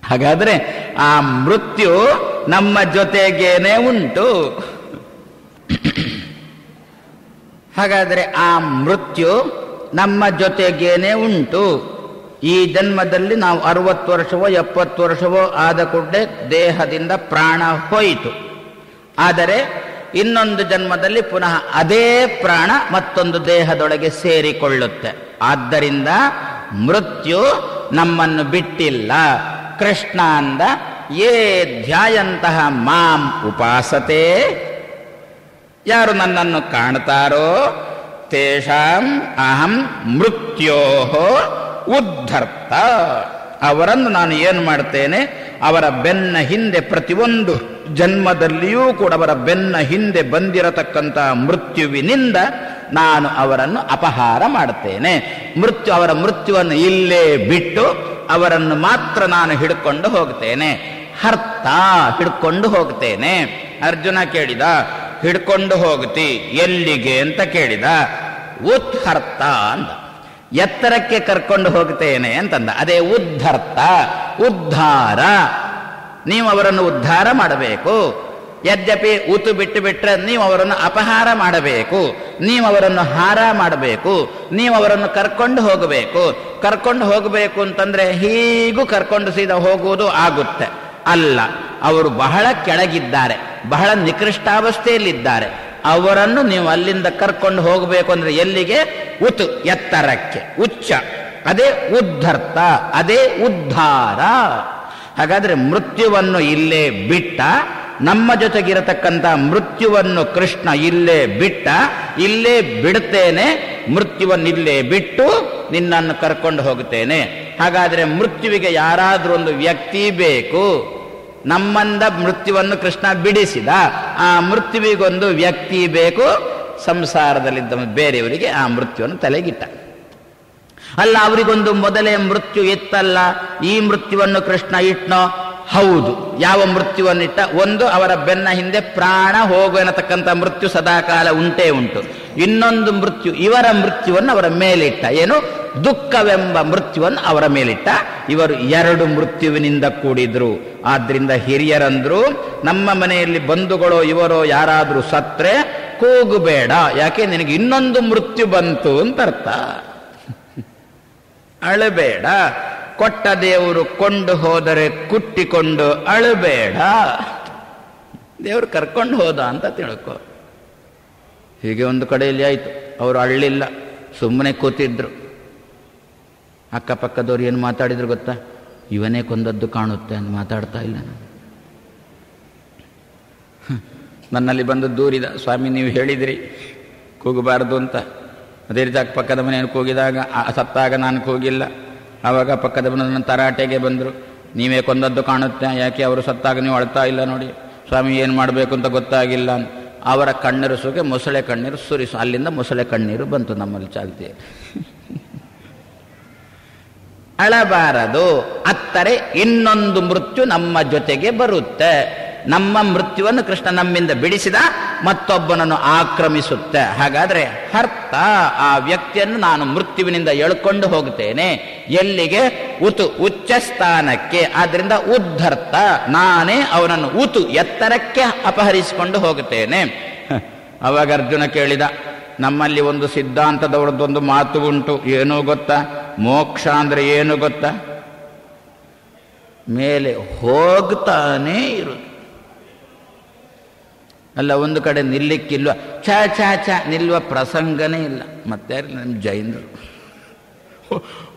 ಹಾಗಾದರೆ ಆ ಮೃತ್ಯು ನಮ್ಮ ಜೊತೆಗೇನೆ ಉಂಟು. ಹಾಗಾದರೆ ಆ ಮೃತ್ಯು ನಮ್ಮ ಜೊತೆಗೇನೆ ಉಂಟು. ಈ ಜನ್ಮದಲ್ಲಿ ನಾವು ಅರವತ್ತು ವರ್ಷವೋ, ಎಪ್ಪತ್ತು ವರ್ಷವೋ ಆದ ಕೂಡಲೇ ದೇಹದಿಂದ ಪ್ರಾಣ ಹೋಯಿತು. ಆದರೆ ಇನ್ನೊಂದು ಜನ್ಮದಲ್ಲಿ ಪುನಃ ಅದೇ ಪ್ರಾಣ ಮತ್ತೊಂದು ದೇಹದೊಳಗೆ ಸೇರಿಕೊಳ್ಳುತ್ತೆ. ಆದ್ದರಿಂದ ಮೃತ್ಯು ನಮ್ಮನ್ನು ಬಿಟ್ಟಿಲ್ಲ. ಕೃಷ್ಣ ಅಂದ ಏ ಧ್ಯಾಯಂತಹ ಮಾಂ ಉಪಾಸತೆ ಯಾರು ನನ್ನನ್ನು ಕಾಣ್ತಾರೋ ತೇಷಾಂ ಅಹಂ ಮೃತ್ಯೋ ಉದ್ಧರ್ತ. ಅವರನ್ನು ನಾನು ಏನು ಮಾಡ್ತೇನೆ, ಅವರ ಬೆನ್ನ ಹಿಂದೆ ಪ್ರತಿಯೊಂದು ಜನ್ಮದಲ್ಲಿಯೂ ಕೂಡ ಅವರ ಬೆನ್ನ ಹಿಂದೆ ಬಂದಿರತಕ್ಕಂಥ ಮೃತ್ಯುವಿನಿಂದ ನಾನು ಅವರನ್ನು ಅಪಹಾರ ಮಾಡ್ತೇನೆ. ಮೃತ್ಯು, ಅವರ ಮೃತ್ಯುವನ್ನು ಇಲ್ಲೇ ಬಿಟ್ಟು ಅವರನ್ನು ಮಾತ್ರ ನಾನು ಹಿಡ್ಕೊಂಡು ಹೋಗ್ತೇನೆ. ಹರ್ತ ಹಿಡ್ಕೊಂಡು ಹೋಗ್ತೇನೆ. ಅರ್ಜುನ ಕೇಳಿದ ಹಿಡ್ಕೊಂಡು ಹೋಗ್ತಿ, ಎಲ್ಲಿಗೆ ಅಂತ ಕೇಳಿದ. ಉತ್ಹರ್ತ ಅಂತ ಎತ್ತರಕ್ಕೆ ಕರ್ಕೊಂಡು ಹೋಗ್ತೇನೆ ಅಂತಂದ. ಅದೇ ಉದ್ಧರ್ತ, ಉದ್ಧಾರ. ನೀವು ಅವರನ್ನು ಉದ್ಧಾರ ಮಾಡಬೇಕು. ಯದ್ಯಪಿ ಊತು ಬಿಟ್ಟು ಬಿಟ್ಟರೆ ನೀವು ಅವರನ್ನು ಅಪಹಾರ ಮಾಡಬೇಕು. ನೀವು ಅವರನ್ನು ಹಾರ ಮಾಡಬೇಕು. ನೀವು ಅವರನ್ನು ಕರ್ಕೊಂಡು ಹೋಗಬೇಕು. ಕರ್ಕೊಂಡು ಹೋಗಬೇಕು ಅಂತಂದ್ರೆ ಹೀಗೂ ಕರ್ಕೊಂಡು ಸೀದಾ ಹೋಗುವುದು ಆಗುತ್ತೆ. ಅಲ್ಲ. ಅವರು ಬಹಳ ಕೆಳಗಿದ್ದಾರೆ, ಬಹಳ ನಿಕೃಷ್ಟಾವಸ್ಥೆಯಲ್ಲಿದ್ದಾರೆ. ಅವರನ್ನು ನೀವು ಅಲ್ಲಿಂದ ಕರ್ಕೊಂಡು ಹೋಗಬೇಕು ಅಂದರೆ ಎಲ್ಲಿಗೆ? ಉತು, ಎತ್ತರಕ್ಕೆ. ಉಚ್ಚ. ಅದೇ ಉದ್ಧರ್ತ, ಅದೇ ಉದ್ಧಾರ. ಹಾಗಾದರೆ ಮೃತ್ಯುವನ್ನು ಇಲ್ಲೇ ಬಿಟ್ಟ ನಮ್ಮ ಜೊತೆಗಿರತಕ್ಕಂಥ ಮೃತ್ಯುವನ್ನು ಕೃಷ್ಣ ಇಲ್ಲೇ ಬಿಟ್ಟ, ಇಲ್ಲೇ ಬಿಡುತ್ತೇನೆ ಮೃತ್ಯುವನ್ನಿಲ್ಲೇ ಬಿಟ್ಟು ನಿನ್ನನ್ನು ಕರ್ಕೊಂಡು ಹೋಗುತ್ತೇನೆ. ಹಾಗಾದರೆ ಮೃತ್ಯುವಿಗೆ ಯಾರಾದರೂ ಒಂದು ವ್ಯಕ್ತಿ ಬೇಕು? ನಮ್ಮಂದ ಮೃತ್ಯುವನ್ನು ಕೃಷ್ಣ ಬಿಡಿಸಿದ. ಆ ಮೃತ್ಯುವಿಗೊಂದು ವ್ಯಕ್ತಿ ಬೇಕು? ಸಂಸಾರದಲ್ಲಿದ್ದ ಬೇರೆಯವರಿಗೆ ಆ ಮೃತ್ಯುವನ್ನು ತಲೆಗಿಟ್ಟ. ಅಲ್ಲ, ಅವರಿಗೊಂದು ಮೊದಲೇ ಮೃತ್ಯು ಇತ್ತಲ್ಲ ಈ ಮೃತ್ಯುವನ್ನು ಕೃಷ್ಣ ಇಟ್ನೋ? ಹೌದು. ಯಾವ ಮೃತ್ಯುವನ್ನಿಟ್ಟ ಒಂದು ಅವರ ಬೆನ್ನ ಹಿಂದೆ ಪ್ರಾಣ ಹೋಗು ಎನ್ನತಕ್ಕಂಥ ಮೃತ್ಯು ಸದಾಕಾಲ ಉಂಟೇ ಉಂಟು. ಇನ್ನೊಂದು ಮೃತ್ಯು ಇವರ ಮೃತ್ಯುವನ್ನು ಅವರ ಮೇಲಿಟ್ಟ. ಏನು? ದುಃಖವೆಂಬ ಮೃತ್ಯುವನ್ನು ಅವರ ಮೇಲಿಟ್ಟ. ಇವರು ಎರಡು ಮೃತ್ಯುವಿನಿಂದ ಕೂಡಿದ್ರು. ಆದ್ರಿಂದ ಹಿರಿಯರಂದ್ರು, ನಮ್ಮ ಮನೆಯಲ್ಲಿ ಬಂಧುಗಳೋ, ಇವರೋ ಯಾರಾದರೂ ಸತ್ರೆ ಕೂಗುಬೇಡ ಯಾಕೆ? ನಿನಗೆ ಇನ್ನೊಂದು ಮೃತ್ಯು ಬಂತು ಅಂತ ಅರ್ಥ. ಅಳಬೇಡ. ಕೊಟ್ಟ ದೇವರು ಕೊಂಡು ಹೋದರೆ ಕುಟ್ಟಿಕೊಂಡು ಅಳಬೇಡ. ದೇವರು ಕರ್ಕೊಂಡು ಹೋದ ಅಂತ ತಿಳ್ಕೊ. ಹೀಗೆ ಒಂದು ಕಡೆಯಲ್ಲಿ ಆಯಿತು. ಅವರು ಅಳ್ಳಿಲ್ಲ. ಸುಮ್ಮನೆ ಕೂತಿದ್ರು. ಅಕ್ಕಪಕ್ಕದವ್ರು ಏನು ಮಾತಾಡಿದ್ರು ಗೊತ್ತಾ? ಇವನೇ ಕೊಂದದ್ದು ಕಾಣುತ್ತೆ ಅಂತ ಮಾತಾಡ್ತಾ ಇಲ್ಲ ನಾನು. ನನ್ನಲ್ಲಿ ಬಂದು ದೂರಿದ. ಸ್ವಾಮಿ, ನೀವು ಹೇಳಿದಿರಿ. ಕೂಗಬಾರ್ದು ಅಂತ. ಅದೇ ರೀತಿ ಅಕ್ಕಪಕ್ಕದ ಮನೆಯನ್ನು ಕೂಗಿದಾಗ ಸತ್ತಾಗ ನಾನು ಕೂಗಿಲ್ಲ. ಆವಾಗ ಪಕ್ಕದ ನನ್ನ ತರಾಟೆಗೆ ಬಂದರು. ನೀವೇ ಕೊಂದದ್ದು ಕಾಣುತ್ತೆ, ಯಾಕೆ ಅವರು ಸತ್ತಾಗ ನೀವು ಅಳ್ತಾ ಇಲ್ಲ ನೋಡಿ. ಸ್ವಾಮಿ, ಏನು ಮಾಡಬೇಕು ಅಂತ ಗೊತ್ತಾಗಿಲ್ಲ ಅವರ ಕಣ್ಣೀರು ಸುಗೆ ಮೊಸಳೆ ಕಣ್ಣೀರು ಸುರಿಸು. ಅಲ್ಲಿಂದ ಮೊಸಳೆ ಕಣ್ಣೀರು ಬಂತು ನಮ್ಮಲ್ಲಿ ಚಾಲ್ತಿ. ಅಳಬಾರದು, ಅತ್ತರೆ ಇನ್ನೊಂದು ಮೃತ್ಯು ನಮ್ಮ ಜೊತೆಗೆ ಬರುತ್ತೆ. ನಮ್ಮ ಮೃತ್ಯುವನ್ನು ಕೃಷ್ಣ ನಮ್ಮಿಂದ ಬಿಡಿಸಿದ, ಮತ್ತೊಬ್ಬನನ್ನು ಆಕ್ರಮಿಸುತ್ತೆ. ಹಾಗಾದರೆ ಅರ್ಥ ಆ ವ್ಯಕ್ತಿಯನ್ನು ನಾನು ಮೃತ್ಯುವಿನಿಂದ ಎಳ್ಕೊಂಡು ಹೋಗ್ತೇನೆ ಎಲ್ಲಿಗೆ? ಉತು ಉಚ್ಚ ಸ್ಥಾನಕ್ಕೆ ಆದ್ರಿಂದ ಉದ್ಧರ್ತ. ನಾನೇ ಅವನನ್ನು ಉತು ಎತ್ತರಕ್ಕೆ ಅಪಹರಿಸಿಕೊಂಡು ಹೋಗುತ್ತೇನೆ. ಅವಾಗ ಅರ್ಜುನ ಕೇಳಿದ, ನಮ್ಮಲ್ಲಿ ಒಂದು ಸಿದ್ಧಾಂತದವರದ್ದೊಂದು ಮಾತು ಉಂಟು. ಏನು ಗೊತ್ತಾ? ಮೋಕ್ಷ ಅಂದ್ರೆ ಏನು ಗೊತ್ತಾ? ಮೇಲೆ ಹೋಗ್ತಾನೇ ಇರುದು ಅಲ್ಲ, ಒಂದು ಕಡೆ ನಿಲ್ಲಿಕ್ಕಿಲ್ವ? ಛ ಛ ಛ, ನಿಲ್ಲುವ ಪ್ರಸಂಗನೇ ಇಲ್ಲ. ಮತ್ತೆ ನಮ್ಮ ಜೈನರು?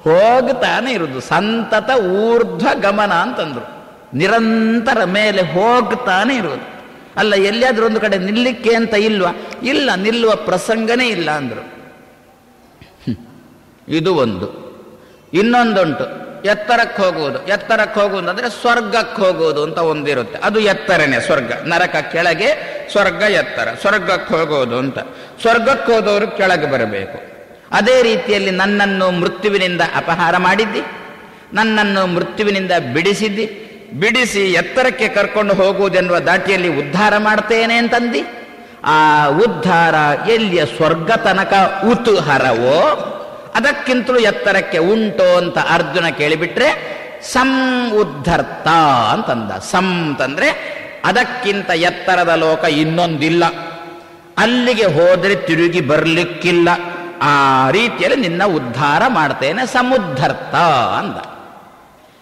ಹೋಗ್ತಾನೆ ಇರೋದು. ಸಂತತ ಊರ್ಧ್ವ ಗಮನ ಅಂತಂದರು. ನಿರಂತರ ಮೇಲೆ ಹೋಗ್ತಾನೆ ಇರೋದು ಅಲ್ಲ, ಎಲ್ಲಿಯಾದರೂ ಒಂದು ಕಡೆ ನಿಲ್ಲಿಕ್ಕೆ ಅಂತ ಇಲ್ವಾ? ಇಲ್ಲ, ನಿಲ್ಲುವ ಪ್ರಸಂಗನೇ ಇಲ್ಲ ಅಂದರು. ಇದು ಒಂದು. ಇನ್ನೊಂದುಂಟು. ಎತ್ತರಕ್ಕೆ ಹೋಗುವುದು. ಎತ್ತರಕ್ಕೆ ಹೋಗುವುದು ಅಂದರೆ ಸ್ವರ್ಗಕ್ಕೆ ಹೋಗುವುದು ಅಂತ ಒಂದಿರುತ್ತೆ. ಅದು ಎತ್ತರನೇ ಸ್ವರ್ಗ. ನರಕ ಕೆಳಗೆ ಸ್ವರ್ಗ ಎತ್ತರ. ಸ್ವರ್ಗಕ್ಕೆ ಹೋಗೋದು ಅಂತ. ಸ್ವರ್ಗಕ್ಕೆ ಹೋದವರು ಕೆಳಗೆ ಬರಬೇಕು. ಅದೇ ರೀತಿಯಲ್ಲಿ ನನ್ನನ್ನು ಮೃತ್ಯುವಿನಿಂದ ಅಪಹಾರ ಮಾಡಿದ್ದಿ? ನನ್ನನ್ನು ಮೃತ್ಯುವಿನಿಂದ ಬಿಡಿಸಿದ್ದಿ? ಬಿಡಿಸಿ ಎತ್ತರಕ್ಕೆ ಕರ್ಕೊಂಡು ಹೋಗುವುದೆನ್ನುವ ದಾಟಿಯಲ್ಲಿ ಉದ್ಧಾರ ಮಾಡ್ತೇನೆ ಅಂತಂದಿ? ಆ ಉದ್ಧಾರ ಎಲ್ಲಿಯ ಸ್ವರ್ಗ ತನಕ ಉತುಹರವೋ ಅದಕ್ಕಿಂತಲೂ ಎತ್ತರಕ್ಕೆ ಉಂಟು ಅಂತ ಅರ್ಜುನ ಕೇಳಿಬಿಟ್ರೆ, ಸಂ ಉದ್ಧರ್ತ ಅಂತಂದ. ಸಂ ಅಂತಂದ್ರೆ ಅದಕ್ಕಿಂತ ಎತ್ತರದ ಲೋಕ ಇನ್ನೊಂದಿಲ್ಲ. ಅಲ್ಲಿಗೆ ಹೋದರೆ ತಿರುಗಿ ಬರಲಿಕ್ಕಿಲ್ಲ. ಆ ರೀತಿಯಲ್ಲಿ ನಿನ್ನ ಉದ್ಧಾರ ಮಾಡ್ತೇನೆ ಸಮುದ್ಧರ್ತ ಅಂದ.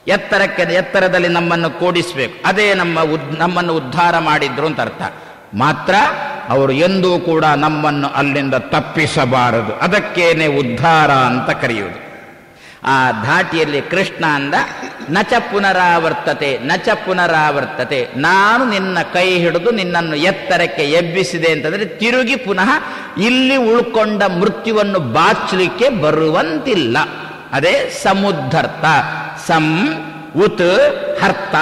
ಎತ್ತರಕ್ಕೆ, ಎತ್ತರದಲ್ಲಿ ನಮ್ಮನ್ನು ಕೂಡಿಸಬೇಕು. ಅದೇ ನಮ್ಮ ಉದ್, ನಮ್ಮನ್ನು ಉದ್ಧಾರ ಮಾಡಿದ್ರು ಅಂತ ಅರ್ಥ. ಮಾತ್ರ ಅವರು ಎಂದೂ ಕೂಡ ನಮ್ಮನ್ನು ಅಲ್ಲಿಂದ ತಪ್ಪಿಸಬಾರದು. ಅದಕ್ಕೇನೆ ಉದ್ಧಾರ ಅಂತ ಕರೆಯುವುದು. ಆ ಧಾಟಿಯಲ್ಲಿ ಕೃಷ್ಣ ಅಂದ, ನಚ ಪುನರಾವರ್ತತೆ ನಚ ಪುನರಾವರ್ತತೆ. ನಾನು ನಿನ್ನ ಕೈ ಹಿಡಿದು ನಿನ್ನನ್ನು ಎತ್ತರಕ್ಕೆ ಎಬ್ಬಿಸಿದೆ ಅಂತಂದರೆ ತಿರುಗಿ ಪುನಃ ಇಲ್ಲಿ ಉಳ್ಕೊಂಡ ಮೃತ್ಯುವನ್ನು ಬಾಚಲಿಕ್ಕೆ ಬರುವಂತಿಲ್ಲ. ಅದೇ ಸಮುದ್ಧರ್ಥ. ಸಂ ಉತ್ ಹರ್ತ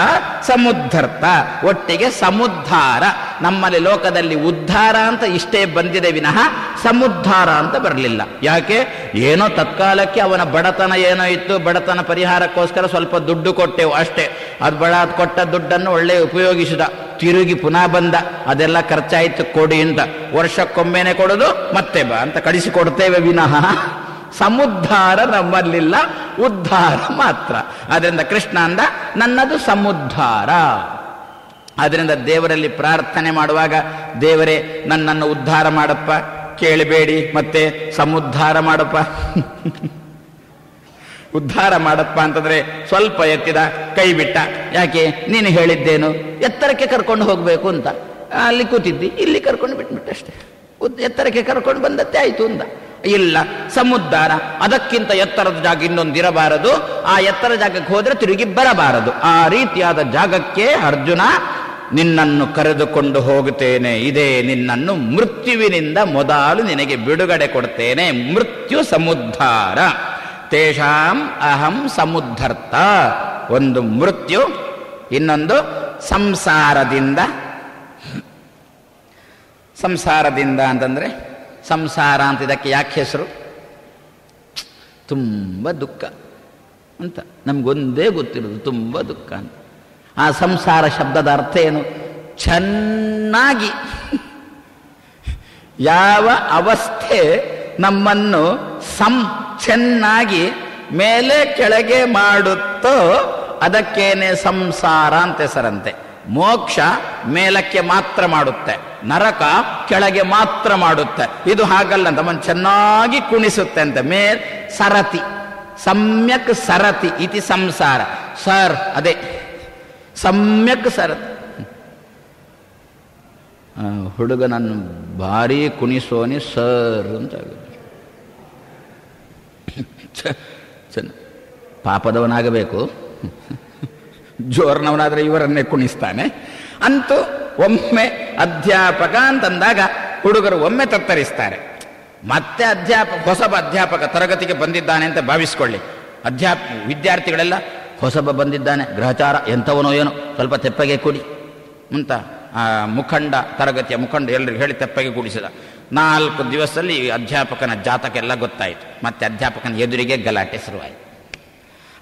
ಸಮುದ್ಧರ್ತ. ಒಟ್ಟಿಗೆ ಸಮುದ್ಧಾರ. ನಮ್ಮಲ್ಲಿ ಲೋಕದಲ್ಲಿ ಉದ್ಧಾರ ಅಂತ ಇಷ್ಟೇ ಬಂದಿದೆ ವಿನಃ ಸಮುದ್ಧಾರ ಅಂತ ಬರಲಿಲ್ಲ. ಯಾಕೆ? ಏನೋ ತತ್ಕಾಲಕ್ಕೆ ಅವನ ಬಡತನ ಏನೋ ಇತ್ತು. ಬಡತನ ಪರಿಹಾರಕ್ಕೋಸ್ಕರ ಸ್ವಲ್ಪ ದುಡ್ಡು ಕೊಟ್ಟೆವು ಅಷ್ಟೇ. ಅದು ಬಡ ಕೊಟ್ಟ ದುಡ್ಡನ್ನು ಒಳ್ಳೆ ಉಪಯೋಗಿಸಿದ. ತಿರುಗಿ ಪುನಃ ಬಂದ. ಅದೆಲ್ಲ ಖರ್ಚಾಯಿತು ಕೊಡಿ ಅಂತ. ವರ್ಷಕ್ಕೊಮ್ಮೆನೆ ಕೊಡೋದು ಮತ್ತೆ ಬಾ ಅಂತ ಕಳಿಸಿಕೊಡ್ತೇವೆ ವಿನಃ. ಸಮುದ್ಧಾರ ನಮ್ಮಲ್ಲಿಲ್ಲ ಉದ್ಧಾರ ಮಾತ್ರ. ಅದರಿಂದ ಕೃಷ್ಣ ಅಂದ, ನನ್ನದು ಸಮುದ್ಧಾರ. ಅದರಿಂದ ದೇವರಲ್ಲಿ ಪ್ರಾರ್ಥನೆ ಮಾಡುವಾಗ, ದೇವರೇ, ನನ್ನನ್ನು ಉದ್ಧಾರ ಮಾಡಪ್ಪ, ಕೇಳಬೇಡಿ, ಮತ್ತೆ ಸಮುದ್ಧಾರ ಮಾಡಪ್ಪ. *laughs* ಉದ್ಧಾರ ಮಾಡಪ್ಪ ಅಂತಂದ್ರೆ ಸ್ವಲ್ಪ ಎತ್ತಿದ, ಕೈ ಬಿಟ್ಟ. ಯಾಕೆ? ನೀನು ಹೇಳಿದ್ದೇನು, ಎತ್ತರಕ್ಕೆ ಕರ್ಕೊಂಡು ಹೋಗ್ಬೇಕು ಅಂತ. ಅಲ್ಲಿ ಕೂತಿದ್ದಿ, ಇಲ್ಲಿ ಕರ್ಕೊಂಡು ಬಿಟ್ಬಿಟ್ಟಷ್ಟೇ. ಎತ್ತರಕ್ಕೆ ಕರ್ಕೊಂಡು ಬಂದತ್ತೆ ಆಯ್ತು ಅಂತ ಇಲ್ಲ, ಸಮುದ್ಧಾರ. ಅದಕ್ಕಿಂತ ಎತ್ತರದ ಜಾಗ ಇನ್ನೊಂದಿರಬಾರದು ಆ ಎತ್ತರ ಜಾಗಕ್ಕೆ ಹೋದರೆ ತಿರುಗಿ ಬರಬಾರದು. ಆ ರೀತಿಯಾದ ಜಾಗಕ್ಕೆ ಅರ್ಜುನ, ನಿನ್ನನ್ನು ಕರೆದುಕೊಂಡು ಹೋಗುತ್ತೇನೆ. ಇದೇ ನಿನ್ನನ್ನು ಮೃತ್ಯುವಿನಿಂದ ಮೊದಲು ನಿನಗೆ ಬಿಡುಗಡೆ ಕೊಡ್ತೇನೆ. ಮೃತ್ಯು ಸಮುದ್ಧಾರ. ತೇಷಾಂ ಅಹಂ ಸಮುದ್ಧರ್ಥ. ಒಂದು ಮೃತ್ಯು, ಇನ್ನೊಂದು ಸಂಸಾರದಿಂದ. ಸಂಸಾರದಿಂದ ಅಂತಂದ್ರೆ ಸಂಸಾರ ಅಂತ ಇದಕ್ಕೆ ಯಾಕೆ ಹೆಸರು? ತುಂಬ ದುಃಖ ಅಂತ. ನಮಗೊಂದೇ ಗೊತ್ತಿರೋದು ತುಂಬ ದುಃಖ ಅಂತ. ಆ ಸಂಸಾರ ಶಬ್ದದ ಅರ್ಥ ಏನು? ಚೆನ್ನಾಗಿ ಯಾವ ಅವಸ್ಥೆ ನಮ್ಮನ್ನು ಸಂ ಚೆನ್ನಾಗಿ ಮೇಲೆ ಕೆಳಗೆ ಮಾಡುತ್ತೋ ಅದಕ್ಕೇನೆ ಸಂಸಾರ ಅಂತ ಹೆಸರಂತೆ. ಮೋಕ್ಷ ಮೇಲಕ್ಕೆ ಮಾತ್ರ ಮಾಡುತ್ತೆ. ನರಕ ಕೆಳಗೆ ಮಾತ್ರ ಮಾಡುತ್ತೆ. ಇದು ಹಾಗಲ್ಲ ಅಂತ ಮನ್ ಚೆನ್ನಾಗಿ ಕುಣಿಸುತ್ತೆ ಅಂತ. ಮೇ ಸರತಿ. ಸಮ್ಯಕ್ ಸರತಿ ಇತಿ ಸಂಸಾರ. ಸರ್, ಅದೇ. ಸಮ್ಯಕ್ ಸರತಿ. ಹುಡುಗನನ್ನು ಭಾರಿ ಕುಣಿಸೋನಿ ಸರ್ ಅಂತ ಪಾಪದವನಾಗಬೇಕು. ಜೋರ್ನವನಾದ್ರೆ ಇವರನ್ನೇ ಕುಣಿಸ್ತಾನೆ. ಅಂತೂ ಒಮ್ಮೆ ಅಧ್ಯಾಪಕ ಅಂತಂದಾಗ ಹುಡುಗರು ಒಮ್ಮೆ ತತ್ತರಿಸ್ತಾರೆ. ಮತ್ತೆ ಅಧ್ಯಾಪಕ ಹೊಸಬ ಅಧ್ಯಾಪಕ ತರಗತಿಗೆ ಬಂದಿದ್ದಾನೆ ಅಂತ ಭಾವಿಸ್ಕೊಳ್ಳಿ. ಅಧ್ಯಾಪ, ವಿದ್ಯಾರ್ಥಿಗಳೆಲ್ಲ ಹೊಸಬ ಬಂದಿದ್ದಾನೆ, ಗ್ರಹಚಾರ ಎಂಥವನೋ ಏನೋ, ಸ್ವಲ್ಪ ತೆಪ್ಪಗೆ ಕೂಡಿ. ಅಂತ ಮುಖಂಡ, ತರಗತಿಯ ಮುಖಂಡ ಎಲ್ಲರಿಗೂ ಹೇಳಿ ತೆಪ್ಪಗೆ ಕೂಡಿಸಿದ. ನಾಲ್ಕು ದಿವಸದಲ್ಲಿ ಅಧ್ಯಾಪಕನ ಜಾತಕ ಎಲ್ಲ ಗೊತ್ತಾಯಿತು. ಮತ್ತೆ ಅಧ್ಯಾಪಕನ ಎದುರಿಗೆ ಗಲಾಟೆ ಶುರುವಾಯಿತು.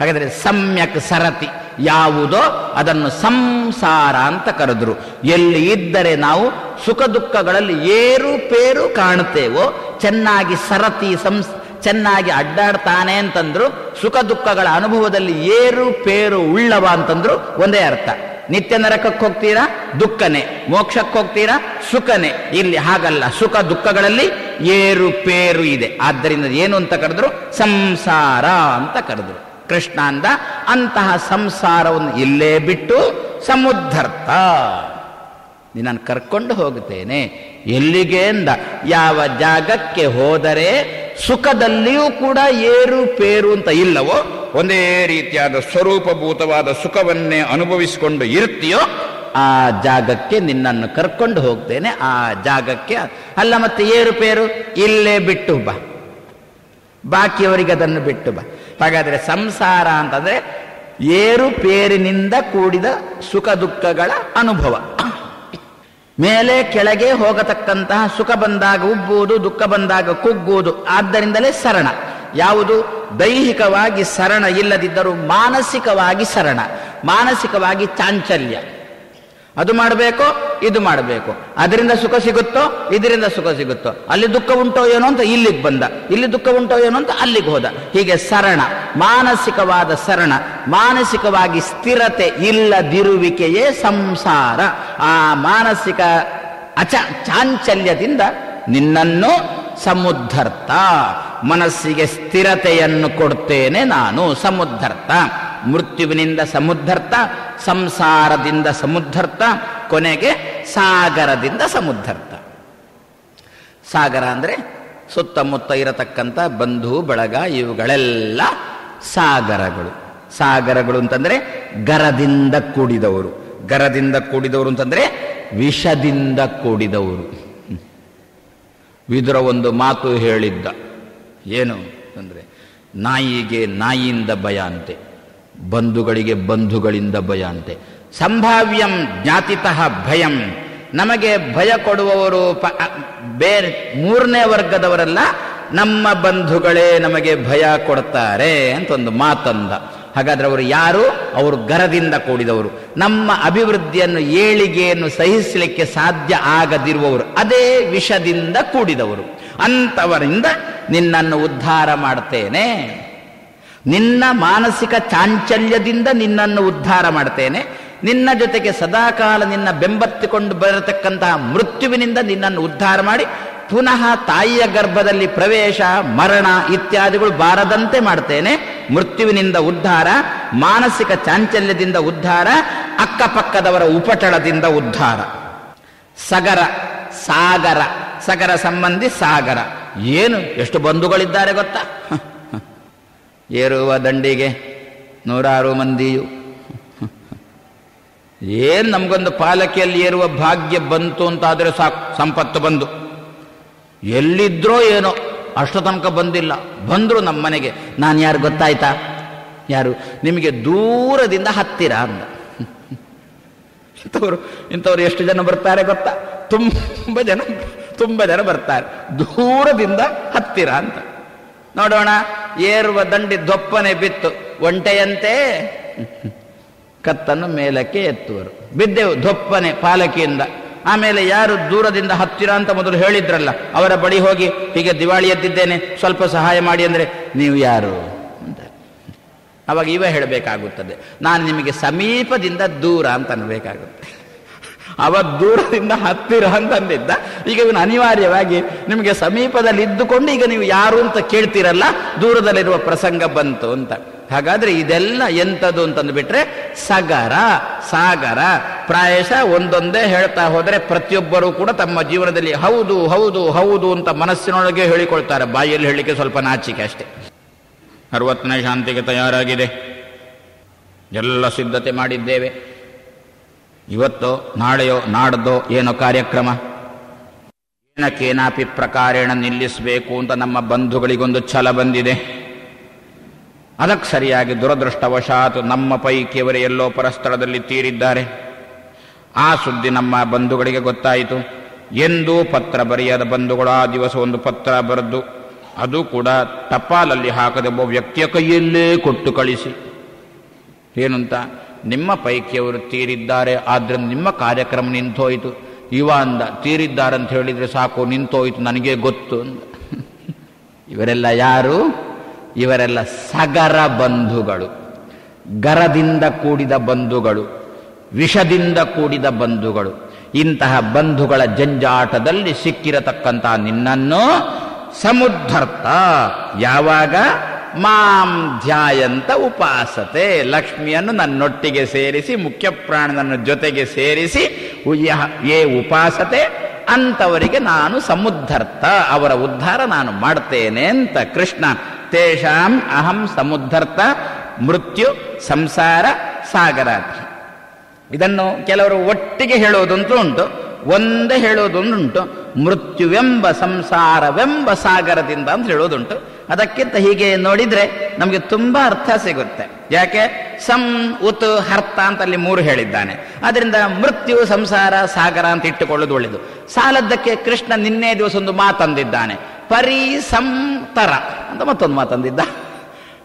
ಹಾಗಾದರೆ ಸಮ್ಯಕ್ ಸರತಿ ಯಾವುದೋ ಅದನ್ನು ಸಂಸಾರ ಅಂತ ಕರೆದ್ರು. ಎಲ್ಲಿ ಇದ್ದರೆ ನಾವು ಸುಖ ದುಃಖಗಳಲ್ಲಿ ಏರುಪೇರು ಕಾಣುತ್ತೇವೋ, ಚೆನ್ನಾಗಿ ಸರತಿ ಸಂಸ್, ಚೆನ್ನಾಗಿ ಅಡ್ಡಾಡ್ತಾನೆ ಅಂತಂದ್ರು, ಸುಖ ದುಃಖಗಳ ಅನುಭವದಲ್ಲಿ ಏರುಪೇರು ಉಳ್ಳವ ಅಂತಂದ್ರು ಒಂದೇ ಅರ್ಥ. ನಿತ್ಯ ನರಕಕ್ಕೆ ಹೋಗ್ತೀರಾ? ದುಃಖನೇ. ಮೋಕ್ಷಕ್ಕೆ ಹೋಗ್ತೀರಾ? ಸುಖನೇ. ಇಲ್ಲಿ ಹಾಗಲ್ಲ. ಸುಖ ದುಃಖಗಳಲ್ಲಿ ಏರುಪೇರು ಇದೆ. ಆದ್ದರಿಂದ ಏನು ಅಂತ ಕರೆದ್ರು? ಸಂಸಾರ ಅಂತ ಕರೆದ್ರು. ಕೃಷ್ಣ ಅಂದ ಅಂತಹ ಸಂಸಾರವನ್ನು ಇಲ್ಲೇ ಬಿಟ್ಟು ಸಮುದ್ಧರ್ಥ. ನಿನ್ನನ್ನು ಕರ್ಕೊಂಡು ಹೋಗುತ್ತೇನೆ. ಎಲ್ಲಿಗೆ ಅಂದ? ಯಾವ ಜಾಗಕ್ಕೆ ಹೋದರೆ ಸುಖದಲ್ಲಿಯೂ ಕೂಡ ಏರು ಪೇರು ಅಂತ ಇಲ್ಲವೋ? ಒಂದೇ ರೀತಿಯಾದ ಸ್ವರೂಪಭೂತವಾದ ಸುಖವನ್ನೇ ಅನುಭವಿಸಿಕೊಂಡು ಇರುತ್ತೀಯೋ? ಆ ಜಾಗಕ್ಕೆ ನಿನ್ನನ್ನು ಕರ್ಕೊಂಡು ಹೋಗ್ತೇನೆ. ಆ ಜಾಗಕ್ಕೆ ಅಲ್ಲ, ಮತ್ತೆ ಏರುಪೇರು ಇಲ್ಲೇ ಬಿಟ್ಟು ಬಾ. ಬಾಕಿಯವರಿಗೆ ಅದನ್ನು ಬಿಟ್ಟು ಬಾ. ಹಾಗಾದ್ರೆ ಸಂಸಾರ ಅಂತಂದರೆ ಏರುಪೇರಿನಿಂದ ಕೂಡಿದ ಸುಖ ದುಃಖಗಳ ಅನುಭವ. ಮೇಲೆ ಕೆಳಗೆ ಹೋಗತಕ್ಕಂತಹ ಸುಖ ಬಂದಾಗ ಉಬ್ಬುವುದು, ದುಃಖ ಬಂದಾಗ ಕುಗ್ಗುವುದು, ಆದ್ದರಿಂದಲೇ ಸರಣ. ಯಾವುದು? ದೈಹಿಕವಾಗಿ ಸರಣ ಇಲ್ಲದಿದ್ದರೂ ಮಾನಸಿಕವಾಗಿ ಸರಣ, ಮಾನಸಿಕವಾಗಿ ಚಾಂಚಲ್ಯ. ಅದು ಮಾಡಬೇಕು? ಇದು ಮಾಡಬೇಕು. ಅದರಿಂದ ಸುಖ ಸಿಗುತ್ತೋ? ಇದರಿಂದ ಸುಖ ಸಿಗುತ್ತೋ? ಅಲ್ಲಿ ದುಃಖ ಉಂಟೋ ಏನೋ ಅಂತ ಇಲ್ಲಿಗೆ ಬಂದ. ಇಲ್ಲಿ ದುಃಖ ಉಂಟೋ ಏನೋ ಅಂತ ಅಲ್ಲಿಗೆ ಹೋದ. ಹೀಗೆ ಸರಣ, ಮಾನಸಿಕವಾದ ಸರಣ, ಮಾನಸಿಕವಾಗಿ ಸ್ಥಿರತೆ ಇಲ್ಲದಿರುವಿಕೆಯೇ ಸಂಸಾರ. ಆ ಮಾನಸಿಕ ಅಚ ಚಾಂಚಲ್ಯದಿಂದ ನಿನ್ನನ್ನು ಸಮುದ್ಧರ್ಥ. ಮನಸ್ಸಿಗೆ ಸ್ಥಿರತೆಯನ್ನು ಕೊಡ್ತೇನೆ ನಾನು ಸಮುದ್ಧರ್ತ ಮೃತ್ಯುವಿನಿಂದ ಸಮುದ್ಧರ್ಥ, ಸಂಸಾರದಿಂದ ಸಮುದ್ಧರ್ಥ, ಕೊನೆಗೆ ಸಾಗರದಿಂದ ಸಮುದ್ಧರ್ಥ. ಸಾಗರ ಅಂದರೆ ಸುತ್ತಮುತ್ತ ಇರತಕ್ಕಂಥ ಬಂಧು, ಬಳಗ, ಇವುಗಳೆಲ್ಲ ಸಾಗರಗಳು. ಸಾಗರಗಳು ಅಂತಂದ್ರೆ ಗರದಿಂದ ಕೂಡಿದವರು. ಗರದಿಂದ ಕೂಡಿದವರು ಅಂತಂದ್ರೆ ವಿಷದಿಂದ ಕೂಡಿದವರು. ವಿದುರ ಒಂದು ಮಾತು ಹೇಳಿದ್ದ. ಏನು? ಅಂದರೆ ನಾಯಿಗೆ ನಾಯಿಯಿಂದ ಭಯ ಅಂತೆ. ಬಂಧುಗಳಿಗೆ ಬಂಧುಗಳಿಂದ ಭಯ ಅಂತೆ. ಸಂಭಾವ್ಯಂ ಜ್ಞಾತಿತಃ ಭಯಂ. ನಮಗೆ ಭಯ ಕೊಡುವವರು ಬೇರೆ ಮೂರನೇ ವರ್ಗದವರೆಲ್ಲ, ನಮ್ಮ ಬಂಧುಗಳೇ ನಮಗೆ ಭಯ ಕೊಡ್ತಾರೆ ಅಂತ ಒಂದು ಮಾತಂದ. ಹಾಗಾದ್ರೆ ಅವರು ಯಾರು? ಅವರು ಗರದಿಂದ ಕೂಡಿದವರು. ನಮ್ಮ ಅಭಿವೃದ್ಧಿಯನ್ನು ಏಳಿಗೆಯನ್ನು ಸಹಿಸಲಿಕ್ಕೆ ಸಾಧ್ಯ ಆಗದಿರುವವರು, ಅದೇ ವಿಷದಿಂದ ಕೂಡಿದವರು. ಅಂಥವರಿಂದ ನಿನ್ನನ್ನು ಉದ್ಧಾರ ಮಾಡ್ತೇನೆ. ನಿನ್ನ ಮಾನಸಿಕ ಚಾಂಚಲ್ಯದಿಂದ ನಿನ್ನನ್ನು ಉದ್ಧಾರ ಮಾಡ್ತೇನೆ. ನಿನ್ನ ಜೊತೆಗೆ ಸದಾಕಾಲ ನಿನ್ನ ಬೆಂಬತ್ತಿಕೊಂಡು ಬರತಕ್ಕಂತಹ ಮೃತ್ಯುವಿನಿಂದ ನಿನ್ನನ್ನು ಉದ್ಧಾರ ಮಾಡಿ, ಪುನಃ ತಾಯಿಯ ಗರ್ಭದಲ್ಲಿ ಪ್ರವೇಶ, ಮರಣ ಇತ್ಯಾದಿಗಳು ಬಾರದಂತೆ ಮಾಡ್ತೇನೆ. ಮೃತ್ಯುವಿನಿಂದ ಉದ್ಧಾರ, ಮಾನಸಿಕ ಚಾಂಚಲ್ಯದಿಂದ ಉದ್ಧಾರ, ಅಕ್ಕಪಕ್ಕದವರ ಉಪಟಳದಿಂದ ಉದ್ಧಾರ. ಸಗರ, ಸಾಗರ, ಸಗರ ಸಂಬಂಧಿ ಸಾಗರ. ಏನು, ಎಷ್ಟು ಬಂಧುಗಳಿದ್ದಾರೆ ಗೊತ್ತಾ? ಏರುವ ದಂಡಿಗೆ ನೂರಾರು ಮಂದಿಯು. ಏನು ನಮಗೊಂದು ಪಾಲಕಿಯಲ್ಲಿ ಏರುವ ಭಾಗ್ಯ ಬಂತು ಅಂತಾದರೆ ಸಾಕು, ಸಂಪತ್ತು ಬಂದು. ಎಲ್ಲಿದ್ರೋ ಏನೋ, ಅಷ್ಟು ತನಕ ಬಂದಿಲ್ಲ. ಬಂದರು ನಮ್ಮ ಮನೆಗೆ ನಾನು ಯಾರು ಗೊತ್ತಾಯ್ತಾ? ಯಾರು? ನಿಮಗೆ ದೂರದಿಂದ ಹತ್ತಿರ ಅಂದ. ಇಂಥವ್ರು ಇಂಥವ್ರು ಎಷ್ಟು ಜನ ಬರ್ತಾರೆ ಗೊತ್ತಾ? ತುಂಬ ಜನ ತುಂಬ ಜನ ಬರ್ತಾರೆ. ದೂರದಿಂದ ಹತ್ತಿರ ಅಂತ. ನೋಡೋಣ, ಏರುವ ದಂಡಿ ದೊಪ್ಪನೆ ಬಿತ್ತು. ಒಂಟೆಯಂತೆ ಕತ್ತನ್ನು ಮೇಲಕ್ಕೆ ಎತ್ತುವರು. ಬಿದ್ದೆವು ದೊಪ್ಪನೆ ಪಾಲಕಿಯಿಂದ. ಆಮೇಲೆ ಯಾರು ದೂರದಿಂದ ಹತ್ತಿರ ಅಂತ ಮೊದಲು ಹೇಳಿದ್ರಲ್ಲ, ಅವರ ಬಳಿ ಹೋಗಿ ಹೀಗೆ ದಿವಾಳಿ ಎದ್ದಿದ್ದೇನೆ, ಸ್ವಲ್ಪ ಸಹಾಯ ಮಾಡಿ ಅಂದರೆ ನೀವು ಯಾರು ಅಂತ. ಅವಾಗ ಇವೇ ಹೇಳಬೇಕಾಗುತ್ತದೆ, ನಾನು ನಿಮಗೆ ಸಮೀಪದಿಂದ ದೂರ ಅಂತ ಅನ್ಬೇಕಾಗುತ್ತೆ ಅವ ದೂರದಿಂದ ಹತ್ತಿರ ಅಂತಂದಿದ್ದ. ಈಗ ಇವನು ಅನಿವಾರ್ಯವಾಗಿ ನಿಮಗೆ ಸಮೀಪದಲ್ಲಿ ಇದ್ದುಕೊಂಡು ಈಗ ನೀವು ಯಾರು ಅಂತ ಕೇಳ್ತೀರಲ್ಲ, ದೂರದಲ್ಲಿರುವ ಪ್ರಸಂಗ ಬಂತು ಅಂತ. ಹಾಗಾದ್ರೆ ಇದೆಲ್ಲ ಎಂಥದ್ದು ಅಂತಂದು ಬಿಟ್ರೆ ಸಗರ, ಸಾಗರ. ಪ್ರಾಯಶಃ ಒಂದೊಂದೇ ಹೇಳ್ತಾ ಹೋದರೆ ಪ್ರತಿಯೊಬ್ಬರೂ ಕೂಡ ತಮ್ಮ ಜೀವನದಲ್ಲಿ ಹೌದು ಹೌದು ಹೌದು ಅಂತ ಮನಸ್ಸಿನೊಳಗೆ ಹೇಳಿಕೊಳ್ತಾರೆ. ಬಾಯಲ್ಲಿ ಹೇಳಲಿಕ್ಕೆ ಸ್ವಲ್ಪ ನಾಚಿಕೆ ಅಷ್ಟೇ. ಅರವತ್ತನೇ ಶಾಂತಿಗೆ ತಯಾರಾಗಿದೆ. ಎಲ್ಲ ಸಿದ್ಧತೆ ಮಾಡಿದ್ದೇವೆ. ಇವತ್ತೋ, ನಾಳೆಯೋ, ನಾಡ್ದೋ ಏನೋ ಕಾರ್ಯಕ್ರಮ? ಏನಕ್ಕೇನಾಪಿ ಪ್ರಕಾರೇಣ ನಿಲ್ಲಿಸಬೇಕು ಅಂತ ನಮ್ಮ ಬಂಧುಗಳಿಗೊಂದು ಛಲ ಬಂದಿದೆ. ಅದಕ್ಕೆ ಸರಿಯಾಗಿ ದುರದೃಷ್ಟವಶಾತ್ ನಮ್ಮ ಪೈಕಿಯವರೇ ಎಲ್ಲೋ ಪರಸ್ಥಳದಲ್ಲಿ ತೀರಿದ್ದಾರೆ. ಆ ಸುದ್ದಿ ನಮ್ಮ ಬಂಧುಗಳಿಗೆ ಗೊತ್ತಾಯಿತು. ಎಂದೂ ಪತ್ರ ಬರೆಯದ ಬಂಧುಗಳು ಆ ದಿವಸ ಒಂದು ಪತ್ರ ಬರೆದು, ಅದು ಕೂಡ ಟಪಾಲಲ್ಲಿ ಹಾಕದೆ ಒಬ್ಬ ವ್ಯಕ್ತಿಯ ಕೈಯಲ್ಲೇ ಕೊಟ್ಟು ಕಳಿಸಿ. ಏನಂತ? ನಿಮ್ಮ ಪೈಕಿಯವರು ತೀರಿದ್ದಾರೆ ಆದ್ದರಿಂದ ನಿಮ್ಮ ಕಾರ್ಯಕ್ರಮ ನಿಂತೋಯಿತು. ಇವ ಅಂದ ತೀರಿದ್ದಾರೆ ಅಂತ ಹೇಳಿದ್ರೆ ಸಾಕು, ನಿಂತೋಯಿತು, ನನಗೆ ಗೊತ್ತು ಅಂದ ಇವರೆಲ್ಲ ಯಾರು? ಇವರೆಲ್ಲ ಸಗರ ಬಂಧುಗಳು. ಗರದಿಂದ ಕೂಡಿದ ಬಂಧುಗಳು. ವಿಷದಿಂದ ಕೂಡಿದ ಬಂಧುಗಳು. ಇಂತಹ ಬಂಧುಗಳ ಜಂಜಾಟದಲ್ಲಿ ಸಿಕ್ಕಿರತಕ್ಕಂತಹ ನಿನ್ನನ್ನು ಸಮುದ್ಧರ್ಥ. ಯಾವಾಗ? ಮಾಂ ಧ್ಯಾಯಂತ ಉಪಾಸತೆ. ಲಕ್ಷ್ಮಿಯನ್ನು ನನ್ನೊಟ್ಟಿಗೆ ಸೇರಿಸಿ ಮುಖ್ಯ ಪ್ರಾಣನನ್ನು ಜೊತೆಗೆ ಸೇರಿಸಿ ಏ ಉಪಾಸತೆ, ಅಂಥವರಿಗೆ ನಾನು ಸಮುದ್ಧರ್ಥ, ಅವರ ಉದ್ಧಾರ ನಾನು ಮಾಡ್ತೇನೆ ಅಂತ ಕೃಷ್ಣ. ತೇಷಾಂ ಅಹಂ ಸಮುದ್ಧರ್ಥ, ಮೃತ್ಯು ಸಂಸಾರ ಸಾಗರ ಇದನ್ನು ಕೆಲವರು ಒಟ್ಟಿಗೆ ಹೇಳೋದಂತೂ ಉಂಟು. ಒಂದೇ ಹೇಳೋದೊಂದುಂಟು. ಮೃತ್ಯುವೆಂಬ ಸಂಸಾರವೆಂಬ ಸಾಗರದಿಂದ ಅಂತ ಹೇಳೋದುಂಟು. ಅದಕ್ಕಿಂತ ಹೀಗೆ ನೋಡಿದ್ರೆ ನಮಗೆ ತುಂಬ ಅರ್ಥ ಸಿಗುತ್ತೆ. ಯಾಕೆ? ಸಂ ಉತ್ ಹರ್ತ ಅಂತ ಅಲ್ಲಿ ಮೂರು ಹೇಳಿದ್ದಾನೆ. ಅದರಿಂದ ಮೃತ್ಯು, ಸಂಸಾರ, ಸಾಗರ ಅಂತ ಇಟ್ಟುಕೊಳ್ಳೋದು ಒಳ್ಳೆಯದು ಸಾಲದ್ದಕ್ಕೆ ಕೃಷ್ಣ ನಿನ್ನೆ ದಿವಸ ಒಂದು ಮಾತಂದಿದ್ದಾನೆ. ಪರಿ ಸಂತರ ಅಂತ ಮತ್ತೊಂದು ಮಾತಂದಿದ್ದ.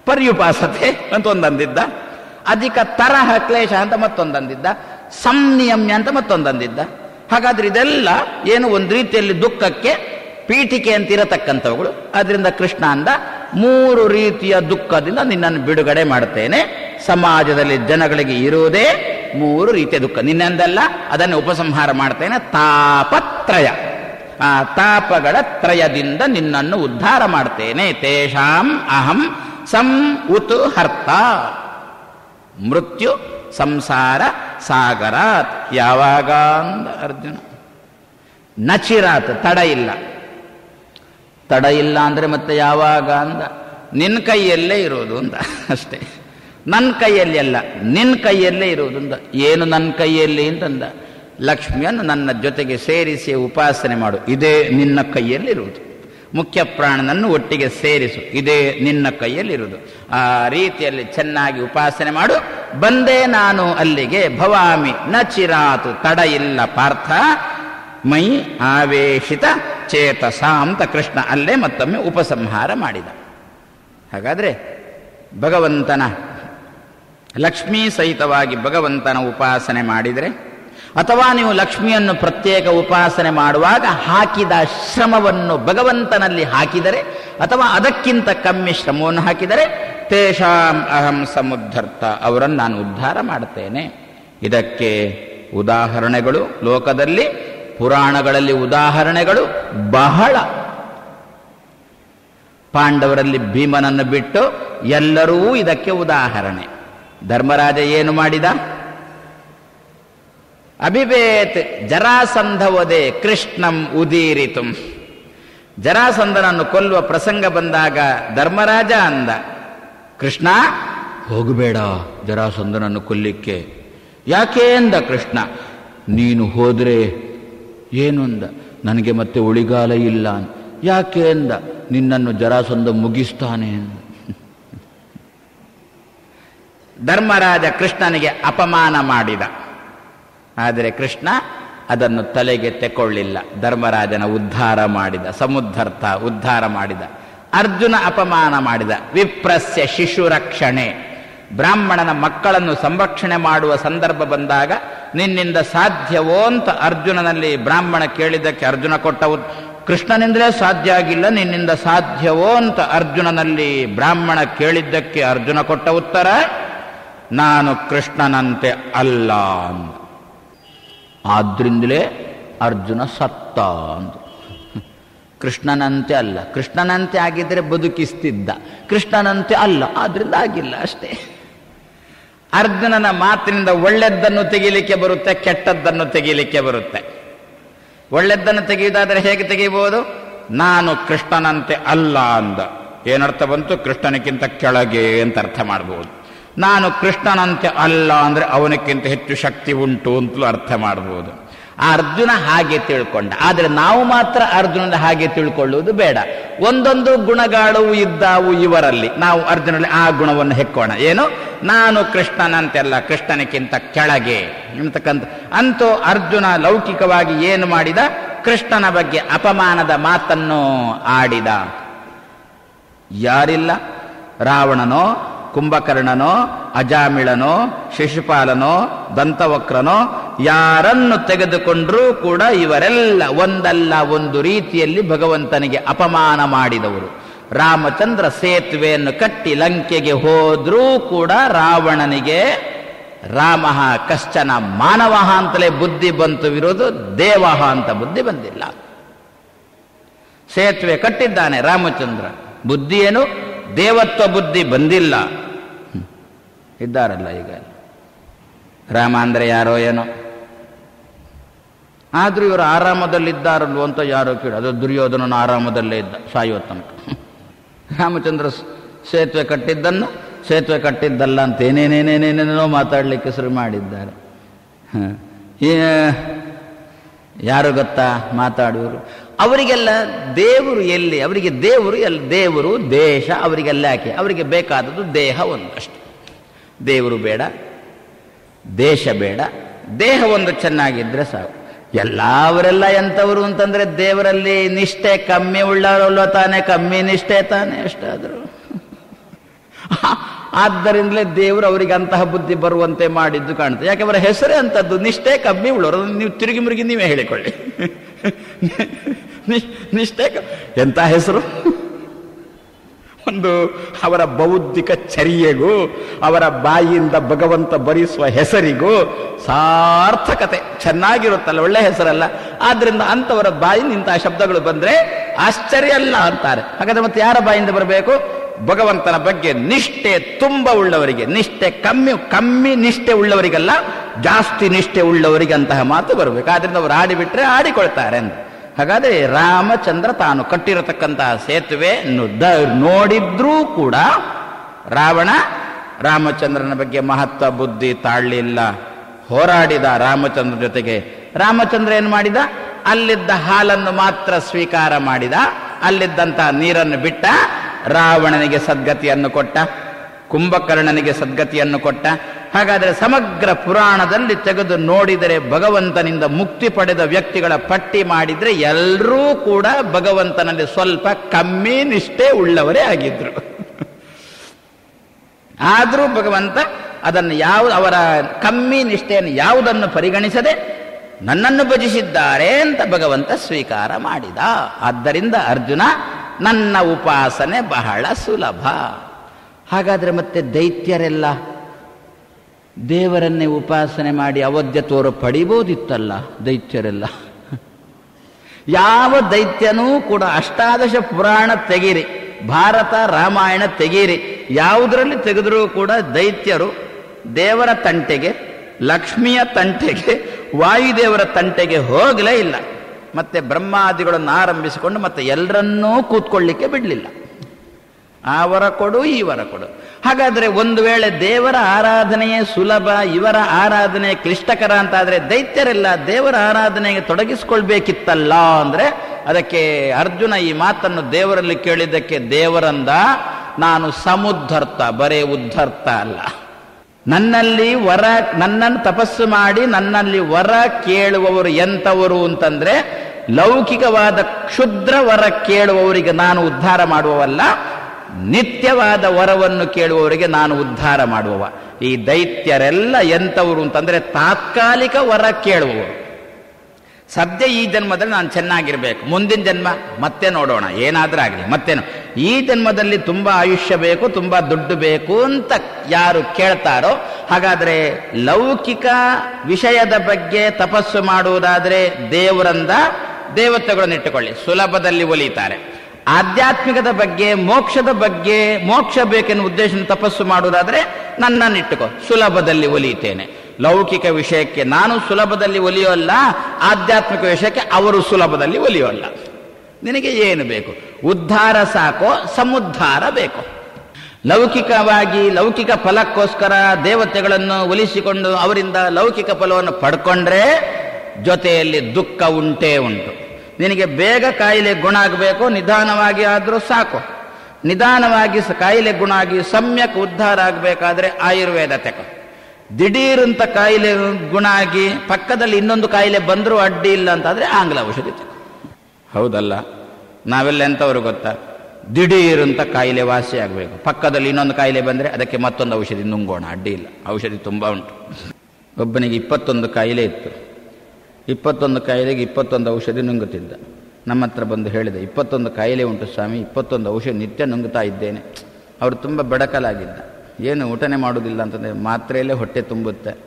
ಪರ್ಯುಪಾಸತೆ ಅಂತ ಒಂದಂದಿದ್ದ. ಅಧಿಕ ತರಹ ಕ್ಲೇಶ ಅಂತ ಮತ್ತೊಂದಂದಿದ್ದ. ಸಂನಿಯಮ್ಯ ಅಂತ ಮತ್ತೊಂದಂದಿದ್ದ. ಹಾಗಾದ್ರೆ ಇದೆಲ್ಲ ಏನು ಒಂದು ರೀತಿಯಲ್ಲಿ ದುಃಖಕ್ಕೆ ಪೀಠಿಕೆ ಅಂತ ಇರತಕ್ಕಂಥವುಗಳು ಅದರಿಂದ ಕೃಷ್ಣ ಅಂದ, ಮೂರು ರೀತಿಯ ದುಃಖದಿಂದ ನಿನ್ನನ್ನು ಬಿಡುಗಡೆ ಮಾಡ್ತೇನೆ ಸಮಾಜದಲ್ಲಿ ಜನಗಳಿಗೆ ಇರುವುದೇ ಮೂರು ರೀತಿಯ ದುಃಖ. ನಿನ್ನೆಂದಲ್ಲ, ಅದನ್ನು ಉಪಸಂಹಾರ ಮಾಡ್ತೇನೆ. ತಾಪತ್ರಯ. ಆ ತಾಪಗಳ ತ್ರಯದಿಂದ ನಿನ್ನನ್ನು ಉದ್ಧಾರ ಮಾಡ್ತೇನೆ. ತೇಷಾಂ ಅಹಂ ಸಂ ಉತ್ ಹರ್ತ. ಮೃತ್ಯು ಸಂಸಾರ ಸಾಗರಾತ್. ಯಾವಾಗ ಅಂದ ಅರ್ಜುನ? ನಚಿರಾತ್, ತಡ ಇಲ್ಲ. ತಡ ಇಲ್ಲ ಅಂದರೆ ಮತ್ತೆ ಯಾವಾಗ ಅಂದ ನಿನ್ನ ಕೈಯಲ್ಲೇ ಇರೋದು ಅಂತ ಅಷ್ಟೇ. ನನ್ನ ಕೈಯಲ್ಲಿ ಅಲ್ಲ ನಿನ್ನ ಕೈಯಲ್ಲೇ ಇರೋದು ಅಂತ. ಏನು ನನ್ನ ಕೈಯಲ್ಲಿ ಅಂತಂದ? ಲಕ್ಷ್ಮಿಯನ್ನು ನನ್ನ ಜೊತೆಗೆ ಸೇರಿಸಿ ಉಪಾಸನೆ ಮಾಡು. ಇದೇ ನಿನ್ನ ಕೈಯಲ್ಲಿರುವುದು ಮುಖ್ಯ ಪ್ರಾಣನನ್ನು ಒಟ್ಟಿಗೆ ಸೇರಿಸು. ಇದೇ ನಿನ್ನ ಕೈಯಲ್ಲಿರುವುದು. ಆ ರೀತಿಯಲ್ಲಿ ಚೆನ್ನಾಗಿ ಉಪಾಸನೆ ಮಾಡು. ಬಂದೆ ನಾನು ಅಲ್ಲಿಗೆ, ಭವಾಮಿ ನ ಚಿರಾತು ತಡ ಇಲ್ಲ ಪಾರ್ಥ. ಮೈ ಆವೇಶಿತ ಚೇತಸ ಅಂತ ಕೃಷ್ಣ ಅಲ್ಲೇ ಮತ್ತೊಮ್ಮೆ ಉಪಸಂಹಾರ ಮಾಡಿದ. ಹಾಗಾದರೆ ಭಗವಂತನ, ಲಕ್ಷ್ಮೀ ಸಹಿತವಾಗಿ ಭಗವಂತನ ಉಪಾಸನೆ ಮಾಡಿದರೆ ಅಥವಾ ನೀವು ಲಕ್ಷ್ಮಿಯನ್ನು ಪ್ರತ್ಯೇಕ ಉಪಾಸನೆ ಮಾಡುವಾಗ ಹಾಕಿದ ಶ್ರಮವನ್ನು ಭಗವಂತನಲ್ಲಿ ಹಾಕಿದರೆ ಅಥವಾ ಅದಕ್ಕಿಂತ ಕಮ್ಮಿ ಶ್ರಮವನ್ನು ಹಾಕಿದರೆ ತೇಷಾಂ ಅಹಂ ಸಮುದ್ಧರ್ಥ ಅವರನ್ನು ನಾನು ಉದ್ಧಾರ ಮಾಡ್ತೇನೆ ಇದಕ್ಕೆ ಉದಾಹರಣೆಗಳು ಲೋಕದಲ್ಲಿ, ಪುರಾಣಗಳಲ್ಲಿ ಉದಾಹರಣೆಗಳು ಬಹಳ. ಪಾಂಡವರಲ್ಲಿ ಭೀಮನನ್ನು ಬಿಟ್ಟು ಎಲ್ಲರೂ ಇದಕ್ಕೆ ಉದಾಹರಣೆ. ಧರ್ಮರಾಜ ಏನು ಮಾಡಿದ? ಅಭಿವೇತ್ ಜರಾಸಂಧವದೆ ಕೃಷ್ಣಂ ಉದೀರಿತು. ಜರಾಸಂಧನನ್ನು ಕೊಲ್ಲುವ ಪ್ರಸಂಗ ಬಂದಾಗ ಧರ್ಮರಾಜ ಅಂದ, ಕೃಷ್ಣ, ಹೋಗಬೇಡ ಜರಾಸಂಧನನ್ನು ಕೊಲ್ಲಿಕ್ಕೆ. ಯಾಕೆ ಅಂದ ಕೃಷ್ಣ, ನೀನು ಹೋದ್ರೆ ಏನು ಅಂದ, ನನಗೆ ಮತ್ತೆ ಉಳಿಗಾಲ ಇಲ್ಲ. ಯಾಕೆ ಅಂದ, ನಿನ್ನನ್ನು ಜರಾಸಂಧ ಮುಗಿಸ್ತಾನೆ ಧರ್ಮರಾಜ ಕೃಷ್ಣನಿಗೆ ಅಪಮಾನ ಮಾಡಿದ. ಆದರೆ ಕೃಷ್ಣ ಅದನ್ನು ತಲೆಗೆ ತೆಕೊಳ್ಳಿಲ್ಲ. ಧರ್ಮರಾಜನ ಉದ್ಧಾರ ಮಾಡಿದ, ಸಮುದ್ಧರ್ಥ ಉದ್ಧಾರ ಮಾಡಿದ, ಅರ್ಜುನ ಅಪಮಾನ ಮಾಡಿದ, ವಿಪ್ರಸ್ಯ ಶಿಶು ರಕ್ಷಣೆ. ಬ್ರಾಹ್ಮಣನ ಮಕ್ಕಳನ್ನು ಸಂರಕ್ಷಣೆ ಮಾಡುವ ಸಂದರ್ಭ ಬಂದಾಗ, ನಿನ್ನಿಂದ ಸಾಧ್ಯವೋ ಅಂತ ಅರ್ಜುನನಲ್ಲಿ ಬ್ರಾಹ್ಮಣ ಕೇಳಿದ್ದಕ್ಕೆ ಅರ್ಜುನ ಕೊಟ್ಟ ಕೃಷ್ಣನಿಂದಲೇ ಸಾಧ್ಯ ಆಗಿಲ್ಲ, ನಿನ್ನಿಂದ ಸಾಧ್ಯವೋ ಅಂತ ಅರ್ಜುನನಲ್ಲಿ ಬ್ರಾಹ್ಮಣ ಕೇಳಿದ್ದಕ್ಕೆ ಅರ್ಜುನ ಕೊಟ್ಟ ಉತ್ತರ, ನಾನು ಕೃಷ್ಣನಂತೆ ಅಲ್ಲ ಅಂದ ಆದ್ರಿಂದಲೇ ಅರ್ಜುನ ಸತ್ತ ಅಂದು. ಕೃಷ್ಣನಂತೆ ಅಲ್ಲ. ಕೃಷ್ಣನಂತೆ ಆಗಿದ್ದರೆ ಬದುಕಿಸ್ತಿದ್ದ. ಕೃಷ್ಣನಂತೆ ಅಲ್ಲ. ಆದ್ರಿಂದ ಆಗಿಲ್ಲ ಅಷ್ಟೇ. ಅರ್ಜುನನ ಮಾತಿನಿಂದ ಒಳ್ಳೆದ್ದನ್ನು ತೆಗೀಲಿಕ್ಕೆ ಬರುತ್ತೆ, ಕೆಟ್ಟದ್ದನ್ನು ತೆಗೀಲಿಕ್ಕೆ ಬರುತ್ತೆ. ಒಳ್ಳೆದ್ದನ್ನು ತೆಗೆಯುವುದಾದರೆ ಹೇಗೆ ತೆಗೆಯಬಹುದು? ನಾನು ಕೃಷ್ಣನಂತೆ ಅಲ್ಲ ಅಂದ. ಏನರ್ಥ ಬಂತು? ಕೃಷ್ಣನಕ್ಕಿಂತ ಕೆಳಗೆ ಅಂತ ಅರ್ಥ ಮಾಡಬಹುದು ನಾನು ಕೃಷ್ಣನಂತೆ ಅಲ್ಲ ಅಂದ್ರೆ ಅವನಕ್ಕಿಂತ ಹೆಚ್ಚು ಶಕ್ತಿ ಉಂಟು ಅಂತಲೂ ಅರ್ಥ ಮಾಡಬಹುದು ಆ ಅರ್ಜುನ ಹಾಗೆ ತಿಳ್ಕೊಂಡ. ಆದರೆ ನಾವು ಮಾತ್ರ ಅರ್ಜುನನ ಹಾಗೆ ತಿಳ್ಕೊಳ್ಳುವುದು ಬೇಡ. ಒಂದೊಂದು ಗುಣಗಳು ಇದ್ದಾವು ಇವರಲ್ಲಿ. ನಾವು ಅರ್ಜುನಲ್ಲಿ ಆ ಗುಣವನ್ನು ಹೆಕ್ಕೋಣ. ಏನು? ನಾನು ಕೃಷ್ಣನಂತೆಲ್ಲ ಕೃಷ್ಣನಕ್ಕಿಂತ ಕೆಳಗೆ. ಅಂತಕ್ಕಂಥ ಅಂತೂ ಅರ್ಜುನ ಲೌಕಿಕವಾಗಿ ಏನು ಮಾಡಿದ? ಕೃಷ್ಣನ ಬಗ್ಗೆ ಅಪಮಾನದ ಮಾತನ್ನು ಆಡಿದ. ಯಾರಿಲ್ಲ? ರಾವಣನೋ? ಕುಂಭಕರ್ಣನೋ, ಅಜಾಮಿಳನೋ, ಶಿಶುಪಾಲನೋ, ದಂತವಕ್ರನೋ, ಯಾರನ್ನು ತೆಗೆದುಕೊಂಡರೂ ಕೂಡ ಇವರೆಲ್ಲ ಒಂದಲ್ಲ ಒಂದು ರೀತಿಯಲ್ಲಿ ಭಗವಂತನಿಗೆ ಅಪಮಾನ ಮಾಡಿದವರು. ರಾಮಚಂದ್ರ ಸೇತುವೆಯನ್ನು ಕಟ್ಟಿ ಲಂಕೆಗೆ ಹೋದ್ರೂ ಕೂಡ ರಾವಣನಿಗೆ ರಾಮ ಕಶ್ಚನ ಮಾನವ ಅಂತಲೇ ಬುದ್ಧಿ ಬಂತು ಇರೋದು ದೇವ ಅಂತ ಬುದ್ಧಿ ಬಂದಿಲ್ಲ. ಸೇತುವೆ ಕಟ್ಟಿದ್ದಾನೆ ರಾಮಚಂದ್ರ. ಬುದ್ಧಿ ಏನು? ದೇವತ್ವ ಬುದ್ಧಿ ಬಂದಿಲ್ಲ. ಇದ್ದಾರಲ್ಲ ಈಗ. ರಾಮ ಅಂದರೆ ಯಾರೋ ಏನೋ. ಆದರೂ ಇವರು ಆರಾಮದಲ್ಲಿದ್ದಾರಲ್ವ ಅಂತ ಯಾರೋ ಕೇಳಿ. ಅದು ದುರ್ಯೋಧನನ ಆರಾಮದಲ್ಲೇ ಇದ್ದ, ಸಾಯುವ ತನಕ. ರಾಮಚಂದ್ರ ಸೇತುವೆ ಕಟ್ಟಿದ್ದನ್ನು, ಸೇತುವೆ ಕಟ್ಟಿದ್ದಲ್ಲ ಅಂತ ಏನೇನೇನೇನೇನೇನೋ ಮಾತಾಡಲಿಕ್ಕೆ ಶುರು ಮಾಡಿದ್ದಾರೆ. ಯಾರು ಗೊತ್ತಾ? ಮಾತಾಡುವರು ಅವರಿಗೆಲ್ಲ ದೇವರು ಎಲ್ಲಿ? ಅವರಿಗೆ ದೇವರು ಎಲ್ಲಿ ದೇವರು ದೇಶ, ಅವರಿಗೆಲ್ಲ ಯಾಕೆ? ಅವರಿಗೆ ಬೇಕಾದದ್ದು ದೇಹ ಒಂದಷ್ಟು. ದೇವರು ಬೇಡ, ದೇಶ ಬೇಡ, ದೇಹ ಒಂದು ಚೆನ್ನಾಗಿದ್ರೆ ಸಾಕು. ಎಲ್ಲ ಅವರೆಲ್ಲ ಎಂಥವರು ಅಂತಂದ್ರೆ ದೇವರಲ್ಲಿ ನಿಷ್ಠೆ ಕಮ್ಮಿ ಉಳ್ಳವರಲ್ಲ ತಾನೇ, ಕಮ್ಮಿ ನಿಷ್ಠೆ ತಾನೇ ಎಷ್ಟಾದರೂ ಆದ್ದರಿಂದಲೇ ದೇವರು ಅವರಿಗೆ ಅಂತಹ ಬುದ್ಧಿ ಬರುವಂತೆ ಮಾಡಿದ್ದು ಕಾಣುತ್ತೆ. ಯಾಕೆ ಅವರ ಹೆಸರೇ ಅಂತದ್ದು ನಿಷ್ಠೆ ಕಮ್ಮಿ ಉಳ್ಳೋರು ಅದನ್ನು ನೀವು ತಿರುಗಿ ಮುರುಗಿ ನೀವೇ ಹೇಳಿಕೊಳ್ಳಿ. ನಿಷ್ಠೆ ಎಂಥ ಹೆಸರು? ಒಂದು ಅವರ ಬೌದ್ಧಿಕ ಚರ್ಯೆಗೂ, ಅವರ ಬಾಯಿಯಿಂದ ಭಗವಂತ ಭರಿಸುವ ಹೆಸರಿಗೂ ಸಾರ್ಥಕತೆ. ಚೆನ್ನಾಗಿರುತ್ತಲ್ಲ, ಒಳ್ಳೆ ಹೆಸರಲ್ಲ. ಆದ್ರಿಂದ ಅಂತವರ ಬಾಯಿಂದ ಇಂತಹ ಶಬ್ದಗಳು ಬಂದ್ರೆ ಆಶ್ಚರ್ಯ ಅಲ್ಲ ಅಂತಾರೆ. ಹಾಗಾದ್ರೆ ಮತ್ತೆ ಯಾರ ಬಾಯಿಂದ ಬರಬೇಕು? ಭಗವಂತನ ಬಗ್ಗೆ ನಿಷ್ಠೆ ತುಂಬ ಉಳ್ಳವರಿಗೆ. ನಿಷ್ಠೆ ಕಮ್ಮಿ ಕಮ್ಮಿ ನಿಷ್ಠೆ ಉಳ್ಳವರಿಗಲ್ಲ, ಜಾಸ್ತಿ ನಿಷ್ಠೆ ಉಳ್ಳವರಿಗೆ ಅಂತಹ ಮಾತು ಬರಬೇಕು. ಆದ್ರಿಂದ ಅವರು ಆಡಿಬಿಟ್ರೆ ಆಡಿಕೊಳ್ತಾರೆ ಅಂತ. ಹಾಗಾದ್ರೆ ರಾಮಚಂದ್ರ ತಾನು ಕಟ್ಟಿರತಕ್ಕಂತಹ ಸೇತುವೆ ನೋಡಿದ್ರೂ ಕೂಡ ರಾವಣ ರಾಮಚಂದ್ರನ ಬಗ್ಗೆ ಮಹತ್ವ, ಬುದ್ಧಿ ತಾಳಲಿಲ್ಲ ಹೋರಾಡಿದ ರಾಮಚಂದ್ರ ಜೊತೆಗೆ. ರಾಮಚಂದ್ರ ಏನು ಮಾಡಿದ? ಅಲ್ಲಿದ್ದ ಹಾಲನ್ನು ಮಾತ್ರ ಸ್ವೀಕಾರ ಮಾಡಿದ. ಅಲ್ಲಿದ್ದಂತ ನೀರನ್ನು ಬಿಟ್ಟ. ರಾವಣನಿಗೆ ಸದ್ಗತಿಯನ್ನು ಕೊಟ್ಟ. ಕುಂಭಕರ್ಣನಿಗೆ ಸದ್ಗತಿಯನ್ನು ಕೊಟ್ಟ. ಹಾಗಾದರೆ ಸಮಗ್ರ ಪುರಾಣದಲ್ಲಿ ತೆಗೆದು ನೋಡಿದರೆ ಭಗವಂತನಿಂದ ಮುಕ್ತಿ ಪಡೆದ ವ್ಯಕ್ತಿಗಳ ಪಟ್ಟಿ ಮಾಡಿದರೆ ಎಲ್ಲರೂ ಕೂಡ ಭಗವಂತನಲ್ಲಿ ಸ್ವಲ್ಪ ಕಮ್ಮಿ ನಿಷ್ಠೆ ಉಳ್ಳವರೇ ಆಗಿದ್ರು. ಆದರೂ ಭಗವಂತ ಅದನ್ನು ಯಾವ, ಅವರ ಕಮ್ಮಿ ನಿಷ್ಠೆಯನ್ನು ಯಾವುದನ್ನು ಪರಿಗಣಿಸದೆ ನನ್ನನ್ನು ಭಜಿಸಿದ್ದಾರೆ ಅಂತ ಭಗವಂತ ಸ್ವೀಕಾರ ಮಾಡಿದ. ಆದ್ದರಿಂದ ಅರ್ಜುನ, ನನ್ನ ಉಪಾಸನೆ ಬಹಳ ಸುಲಭ. ಹಾಗಾದರೆ ಮತ್ತೆ ದೈತ್ಯರೆಲ್ಲ ದೇವರನ್ನೇ ಉಪಾಸನೆ ಮಾಡಿ ಅವಧ್ಯ ತೋರ ಪಡಿಬೋದಿತ್ತಲ್ಲ ದೈತ್ಯರೆಲ್ಲ. ಯಾವ ದೈತ್ಯನೂ ಕೂಡ ಅಷ್ಟಾದಶ ಪುರಾಣ ತೆಗೀರಿ, ಭಾರತ, ರಾಮಾಯಣ ತೆಗೀರಿ, ಯಾವುದರಲ್ಲಿ ತೆಗೆದರೂ ಕೂಡ ದೈತ್ಯರು ದೇವರ ತಂಟೆಗೆ, ಲಕ್ಷ್ಮಿಯ ತಂಟೆಗೆ, ವಾಯುದೇವರ ತಂಟೆಗೆ ಹೋಗಲೇ ಇಲ್ಲ. ಮತ್ತೆ ಬ್ರಹ್ಮಾದಿಗಳನ್ನು ಆರಂಭಿಸಿಕೊಂಡು ಮತ್ತೆ ಎಲ್ಲರನ್ನೂ ಕೂತ್ಕೊಳ್ಳಿಕ್ಕೆ ಬಿಡಲಿಲ್ಲ. ಆ ವರ ಕೊಡು, ಈ ವರ ಕೊಡು. ಹಾಗಾದರೆ ಒಂದು ವೇಳೆ ದೇವರ ಆರಾಧನೆಯೇ ಸುಲಭ, ಇವರ ಆರಾಧನೆ ಕ್ಲಿಷ್ಟಕರ ಅಂತಾದರೆ ದೈತ್ಯರೆಲ್ಲ ದೇವರ ಆರಾಧನೆಗೆ ತೊಡಗಿಸ್ಕೊಳ್ಬೇಕಿತ್ತಲ್ಲ ಅಂದರೆ ಅದಕ್ಕೆ ಅರ್ಜುನ ಈ ಮಾತನ್ನು ದೇವರಲ್ಲಿ ಕೇಳಿದ್ದಕ್ಕೆ ದೇವರಂದ, ನಾನು ಸಮುದ್ಧರ್ಥ, ಬರೇ ಉದ್ಧರ್ಥ ಅಲ್ಲ. ನನ್ನಲ್ಲಿ ವರ, ನನ್ನನ್ನು ತಪಸ್ಸು ಮಾಡಿ, ನನ್ನಲ್ಲಿ ವರ ಕೇಳುವವರು ಎಂಥವರು ಅಂತಂದ್ರೆ ಲೌಕಿಕವಾದ ಕ್ಷುದ್ರ ವರ ಕೇಳುವವರಿಗೆ ನಾನು ಉದ್ಧಾರ ಮಾಡುವವಲ್ಲ ನಿತ್ಯವಾದ ವರವನ್ನು ಕೇಳುವವರಿಗೆ ನಾನು ಉದ್ಧಾರ ಮಾಡುವವ. ಈ ದೈತ್ಯರೆಲ್ಲ ಎಂಥವರು ಅಂತಂದರೆ ತಾತ್ಕಾಲಿಕ ವರ ಕೇಳುವವರು. ಸದ್ಯ ಈ ಜನ್ಮದಲ್ಲಿ ನಾನು ಚೆನ್ನಾಗಿರ್ಬೇಕು. ಮುಂದಿನ ಜನ್ಮ ಮತ್ತೆ ನೋಡೋಣ. ಏನಾದರೂ ಆಗಲಿ, ಮತ್ತೇನು? ಈ ಜನ್ಮದಲ್ಲಿ ತುಂಬ ಆಯುಷ್ಯ ಬೇಕು, ತುಂಬ ದುಡ್ಡು ಬೇಕು ಅಂತ ಯಾರು ಕೇಳ್ತಾರೋ, ಹಾಗಾದರೆ ಲೌಕಿಕ ವಿಷಯದ ಬಗ್ಗೆ ತಪಸ್ಸು ಮಾಡುವುದಾದರೆ ದೇವರಂದ ದೇವತೆಗಳನ್ನು ಇಟ್ಟುಕೊಳ್ಳಿ. ಸುಲಭದಲ್ಲಿ ಒಲಿತಾರೆ. ಆಧ್ಯಾತ್ಮಿಕದ ಬಗ್ಗೆ, ಮೋಕ್ಷದ ಬಗ್ಗೆ, ಮೋಕ್ಷ ಬೇಕೆನ್ನುವ ಉದ್ದೇಶ ತಪಸ್ಸು ಮಾಡುವುದಾದರೆ ನನ್ನನ್ನು ಇಟ್ಟುಕೋ. ಸುಲಭದಲ್ಲಿ ಒಲಿಯುತ್ತೇನೆ. ಲೌಕಿಕ ವಿಷಯಕ್ಕೆ ನಾನು ಸುಲಭದಲ್ಲಿ ಒಲಿಯೋಲ್ಲ ಆಧ್ಯಾತ್ಮಿಕ ವಿಷಯಕ್ಕೆ ಅವರು ಸುಲಭದಲ್ಲಿ ಒಲಿಯೋಲ್ಲ ನಿನಗೆ ಏನು ಬೇಕು? ಉದ್ಧಾರ ಸಾಕೋ, ಸಮುದ್ಧಾರ ಬೇಕು. ಲೌಕಿಕವಾಗಿ, ಲೌಕಿಕ ಫಲಕ್ಕೋಸ್ಕರ ದೇವತೆಗಳನ್ನು ಒಲಿಸಿಕೊಂಡು ಅವರಿಂದ ಲೌಕಿಕ ಫಲವನ್ನು ಪಡ್ಕೊಂಡ್ರೆ ಜೊತೆಯಲ್ಲಿ ದುಃಖ ಉಂಟೇ ಉಂಟು. ನಿನಗೆ ಬೇಗ ಕಾಯಿಲೆ ಗುಣ ಆಗಬೇಕು, ನಿಧಾನವಾಗಿ ಆದರೂ ಸಾಕು. ನಿಧಾನವಾಗಿ ಕಾಯಿಲೆ ಗುಣ ಆಗಿ ಸಮ್ಯಕ್ ಉದ್ಧಾರ ಆಗಬೇಕಾದ್ರೆ ಆಯುರ್ವೇದ ತೆಕ. ದಿಢೀರಂತ ಕಾಯಿಲೆ ಗುಣ ಆಗಿ ಪಕ್ಕದಲ್ಲಿ ಇನ್ನೊಂದು ಕಾಯಿಲೆ ಬಂದರೂ ಅಡ್ಡಿ ಇಲ್ಲ ಅಂತಾದ್ರೆ ಆಂಗ್ಲ ಔಷಧಿ ತೆಕ. ಹೌದಲ್ಲ? ನಾವೆಲ್ಲ ಎಂಥವ್ರು ಗೊತ್ತಾ? ದಿಢೀರಂತ ಕಾಯಿಲೆ ವಾಸಿ ಆಗಬೇಕು. ಪಕ್ಕದಲ್ಲಿ ಇನ್ನೊಂದು ಕಾಯಿಲೆ ಬಂದರೆ ಅದಕ್ಕೆ ಮತ್ತೊಂದು ಔಷಧಿ ನುಂಗೋಣ. ಅಡ್ಡಿ ಇಲ್ಲ. ಔಷಧಿ ತುಂಬ ಉಂಟು. ಒಬ್ಬನಿಗೆ ಇಪ್ಪತ್ತೊಂದು ಕಾಯಿಲೆ ಇತ್ತು. ಇಪ್ಪತ್ತೊಂದು ಕಾಯಿಲೆಗೆ ಇಪ್ಪತ್ತೊಂದು ಔಷಧಿ ನುಂಗುತ್ತಿದ್ದ. ನಮ್ಮ ಹತ್ರ ಬಂದು ಹೇಳಿದೆ, ಇಪ್ಪತ್ತೊಂದು ಕಾಯಿಲೆ ಉಂಟು ಸ್ವಾಮಿ, ಇಪ್ಪತ್ತೊಂದು ಔಷಧಿ ನಿತ್ಯ ನುಂಗುತ್ತಾ ಇದ್ದೇನೆ. ಅವರು ತುಂಬ ಬಡಕಲಾಗಿದ್ದ. ಏನು ಊಟನೇ ಮಾಡೋದಿಲ್ಲ ಅಂತಂದರೆ ಮಾತ್ರೆಯಲ್ಲೇ ಹೊಟ್ಟೆ ತುಂಬುತ್ತೆ.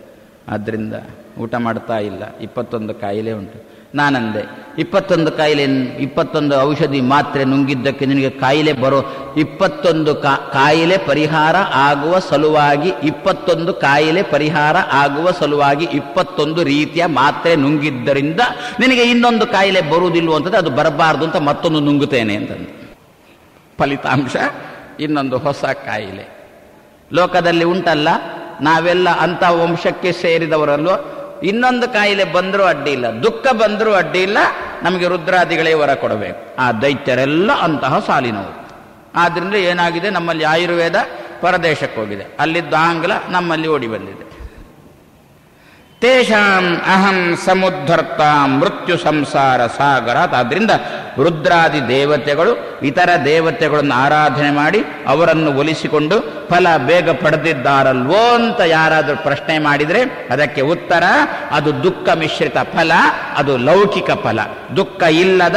ಆದ್ದರಿಂದ ಊಟ ಮಾಡ್ತಾ ಇಲ್ಲ. ಇಪ್ಪತ್ತೊಂದು ಕಾಯಿಲೆ ಉಂಟು. ನಾನಂದೆ, ಇಪ್ಪತ್ತೊಂದು ಕಾಯಿಲೆ, ಇಪ್ಪತ್ತೊಂದು ಔಷಧಿ ಮಾತ್ರೆ ನುಂಗಿದ್ದಕ್ಕೆ ನಿನಗೆ ಕಾಯಿಲೆ ಬರೋ ಇಪ್ಪತ್ತೊಂದು ಕಾಯಿಲೆ ಪರಿಹಾರ ಆಗುವ ಸಲುವಾಗಿ ಇಪ್ಪತ್ತೊಂದು ಕಾಯಿಲೆ ಪರಿಹಾರ ಆಗುವ ಸಲುವಾಗಿ ಇಪ್ಪತ್ತೊಂದು ರೀತಿಯ ಮಾತ್ರೆ ನುಂಗಿದ್ದರಿಂದ ನಿನಗೆ ಇನ್ನೊಂದು ಕಾಯಿಲೆ ಬರುವುದಿಲ್ವ ಅಂತಂದ್ರೆ ಅದು ಬರಬಾರ್ದು ಅಂತ ಮತ್ತೊಂದು ನುಂಗುತ್ತೇನೆ ಅಂತಂದು. ಫಲಿತಾಂಶ, ಇನ್ನೊಂದು ಹೊಸ ಕಾಯಿಲೆ. ಲೋಕದಲ್ಲಿ ಉಂಟಲ್ಲ, ನಾವೆಲ್ಲ ಅಂಥ ವಂಶಕ್ಕೆ ಸೇರಿದವರಲ್ಲೂ ಇನ್ನೊಂದು ಕಾಯಿಲೆ ಬಂದರೂ ಅಡ್ಡಿ ಇಲ್ಲ, ದುಃಖ ಬಂದರೂ ಅಡ್ಡಿ ಇಲ್ಲ, ನಮಗೆ ರುದ್ರಾದಿಗಳೇ ವರ ಕೊಡಬೇಕು. ಆ ದೈತ್ಯರೆಲ್ಲ ಅಂತಹ ಸಾಲಿನವರು. ಆದ್ದರಿಂದ ಏನಾಗಿದೆ? ನಮ್ಮಲ್ಲಿ ಆಯುರ್ವೇದ ಪರದೇಶಕ್ಕೆ ಹೋಗಿದೆ. ಅಲ್ಲಿದ್ದ ಆಂಗ್ಲ ನಮ್ಮಲ್ಲಿ ಓಡಿ ಬಂದಿದೆ. ತೇಷಾಂ ಅಹಂ ಸಮುದ್ಧರ್ತ ಮೃತ್ಯು ಸಂಸಾರ ಸಾಗರ ಆದ್ದರಿಂದ ರುದ್ರಾದಿ ದೇವತೆಗಳು, ಇತರ ದೇವತೆಗಳನ್ನು ಆರಾಧನೆ ಮಾಡಿ ಅವರನ್ನು ಒಲಿಸಿಕೊಂಡು ಫಲ ಬೇಗ ಪಡೆದಿದ್ದಾರಲ್ವೋ ಅಂತ ಯಾರಾದರೂ ಪ್ರಶ್ನೆ ಮಾಡಿದರೆ ಅದಕ್ಕೆ ಉತ್ತರ, ಅದು ದುಃಖ ಮಿಶ್ರಿತ ಫಲ, ಅದು ಲೌಕಿಕ ಫಲ. ದುಃಖ ಇಲ್ಲದ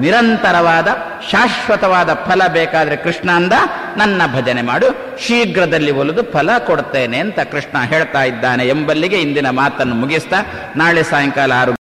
ನಿರಂತರವಾದ, ಶಾಶ್ವತವಾದ ಫಲ ಬೇಕಾದರೆ ಕೃಷ್ಣ ಅಂದ, ನನ್ನ ಭಜನೆ ಮಾಡು, ಶೀಘ್ರದಲ್ಲಿ ಒಲಿದು ಫಲ ಕೊಡ್ತೇನೆ ಅಂತ ಕೃಷ್ಣ ಹೇಳ್ತಾ ಇದ್ದಾನೆ ಎಂಬಲ್ಲಿಗೆ ಇಂದಿನ ಮಾತನ್ನು ಮುಗಿಸ್ತಾ, ನಾಳೆ ಸಾಯಂಕಾಲ ಆರು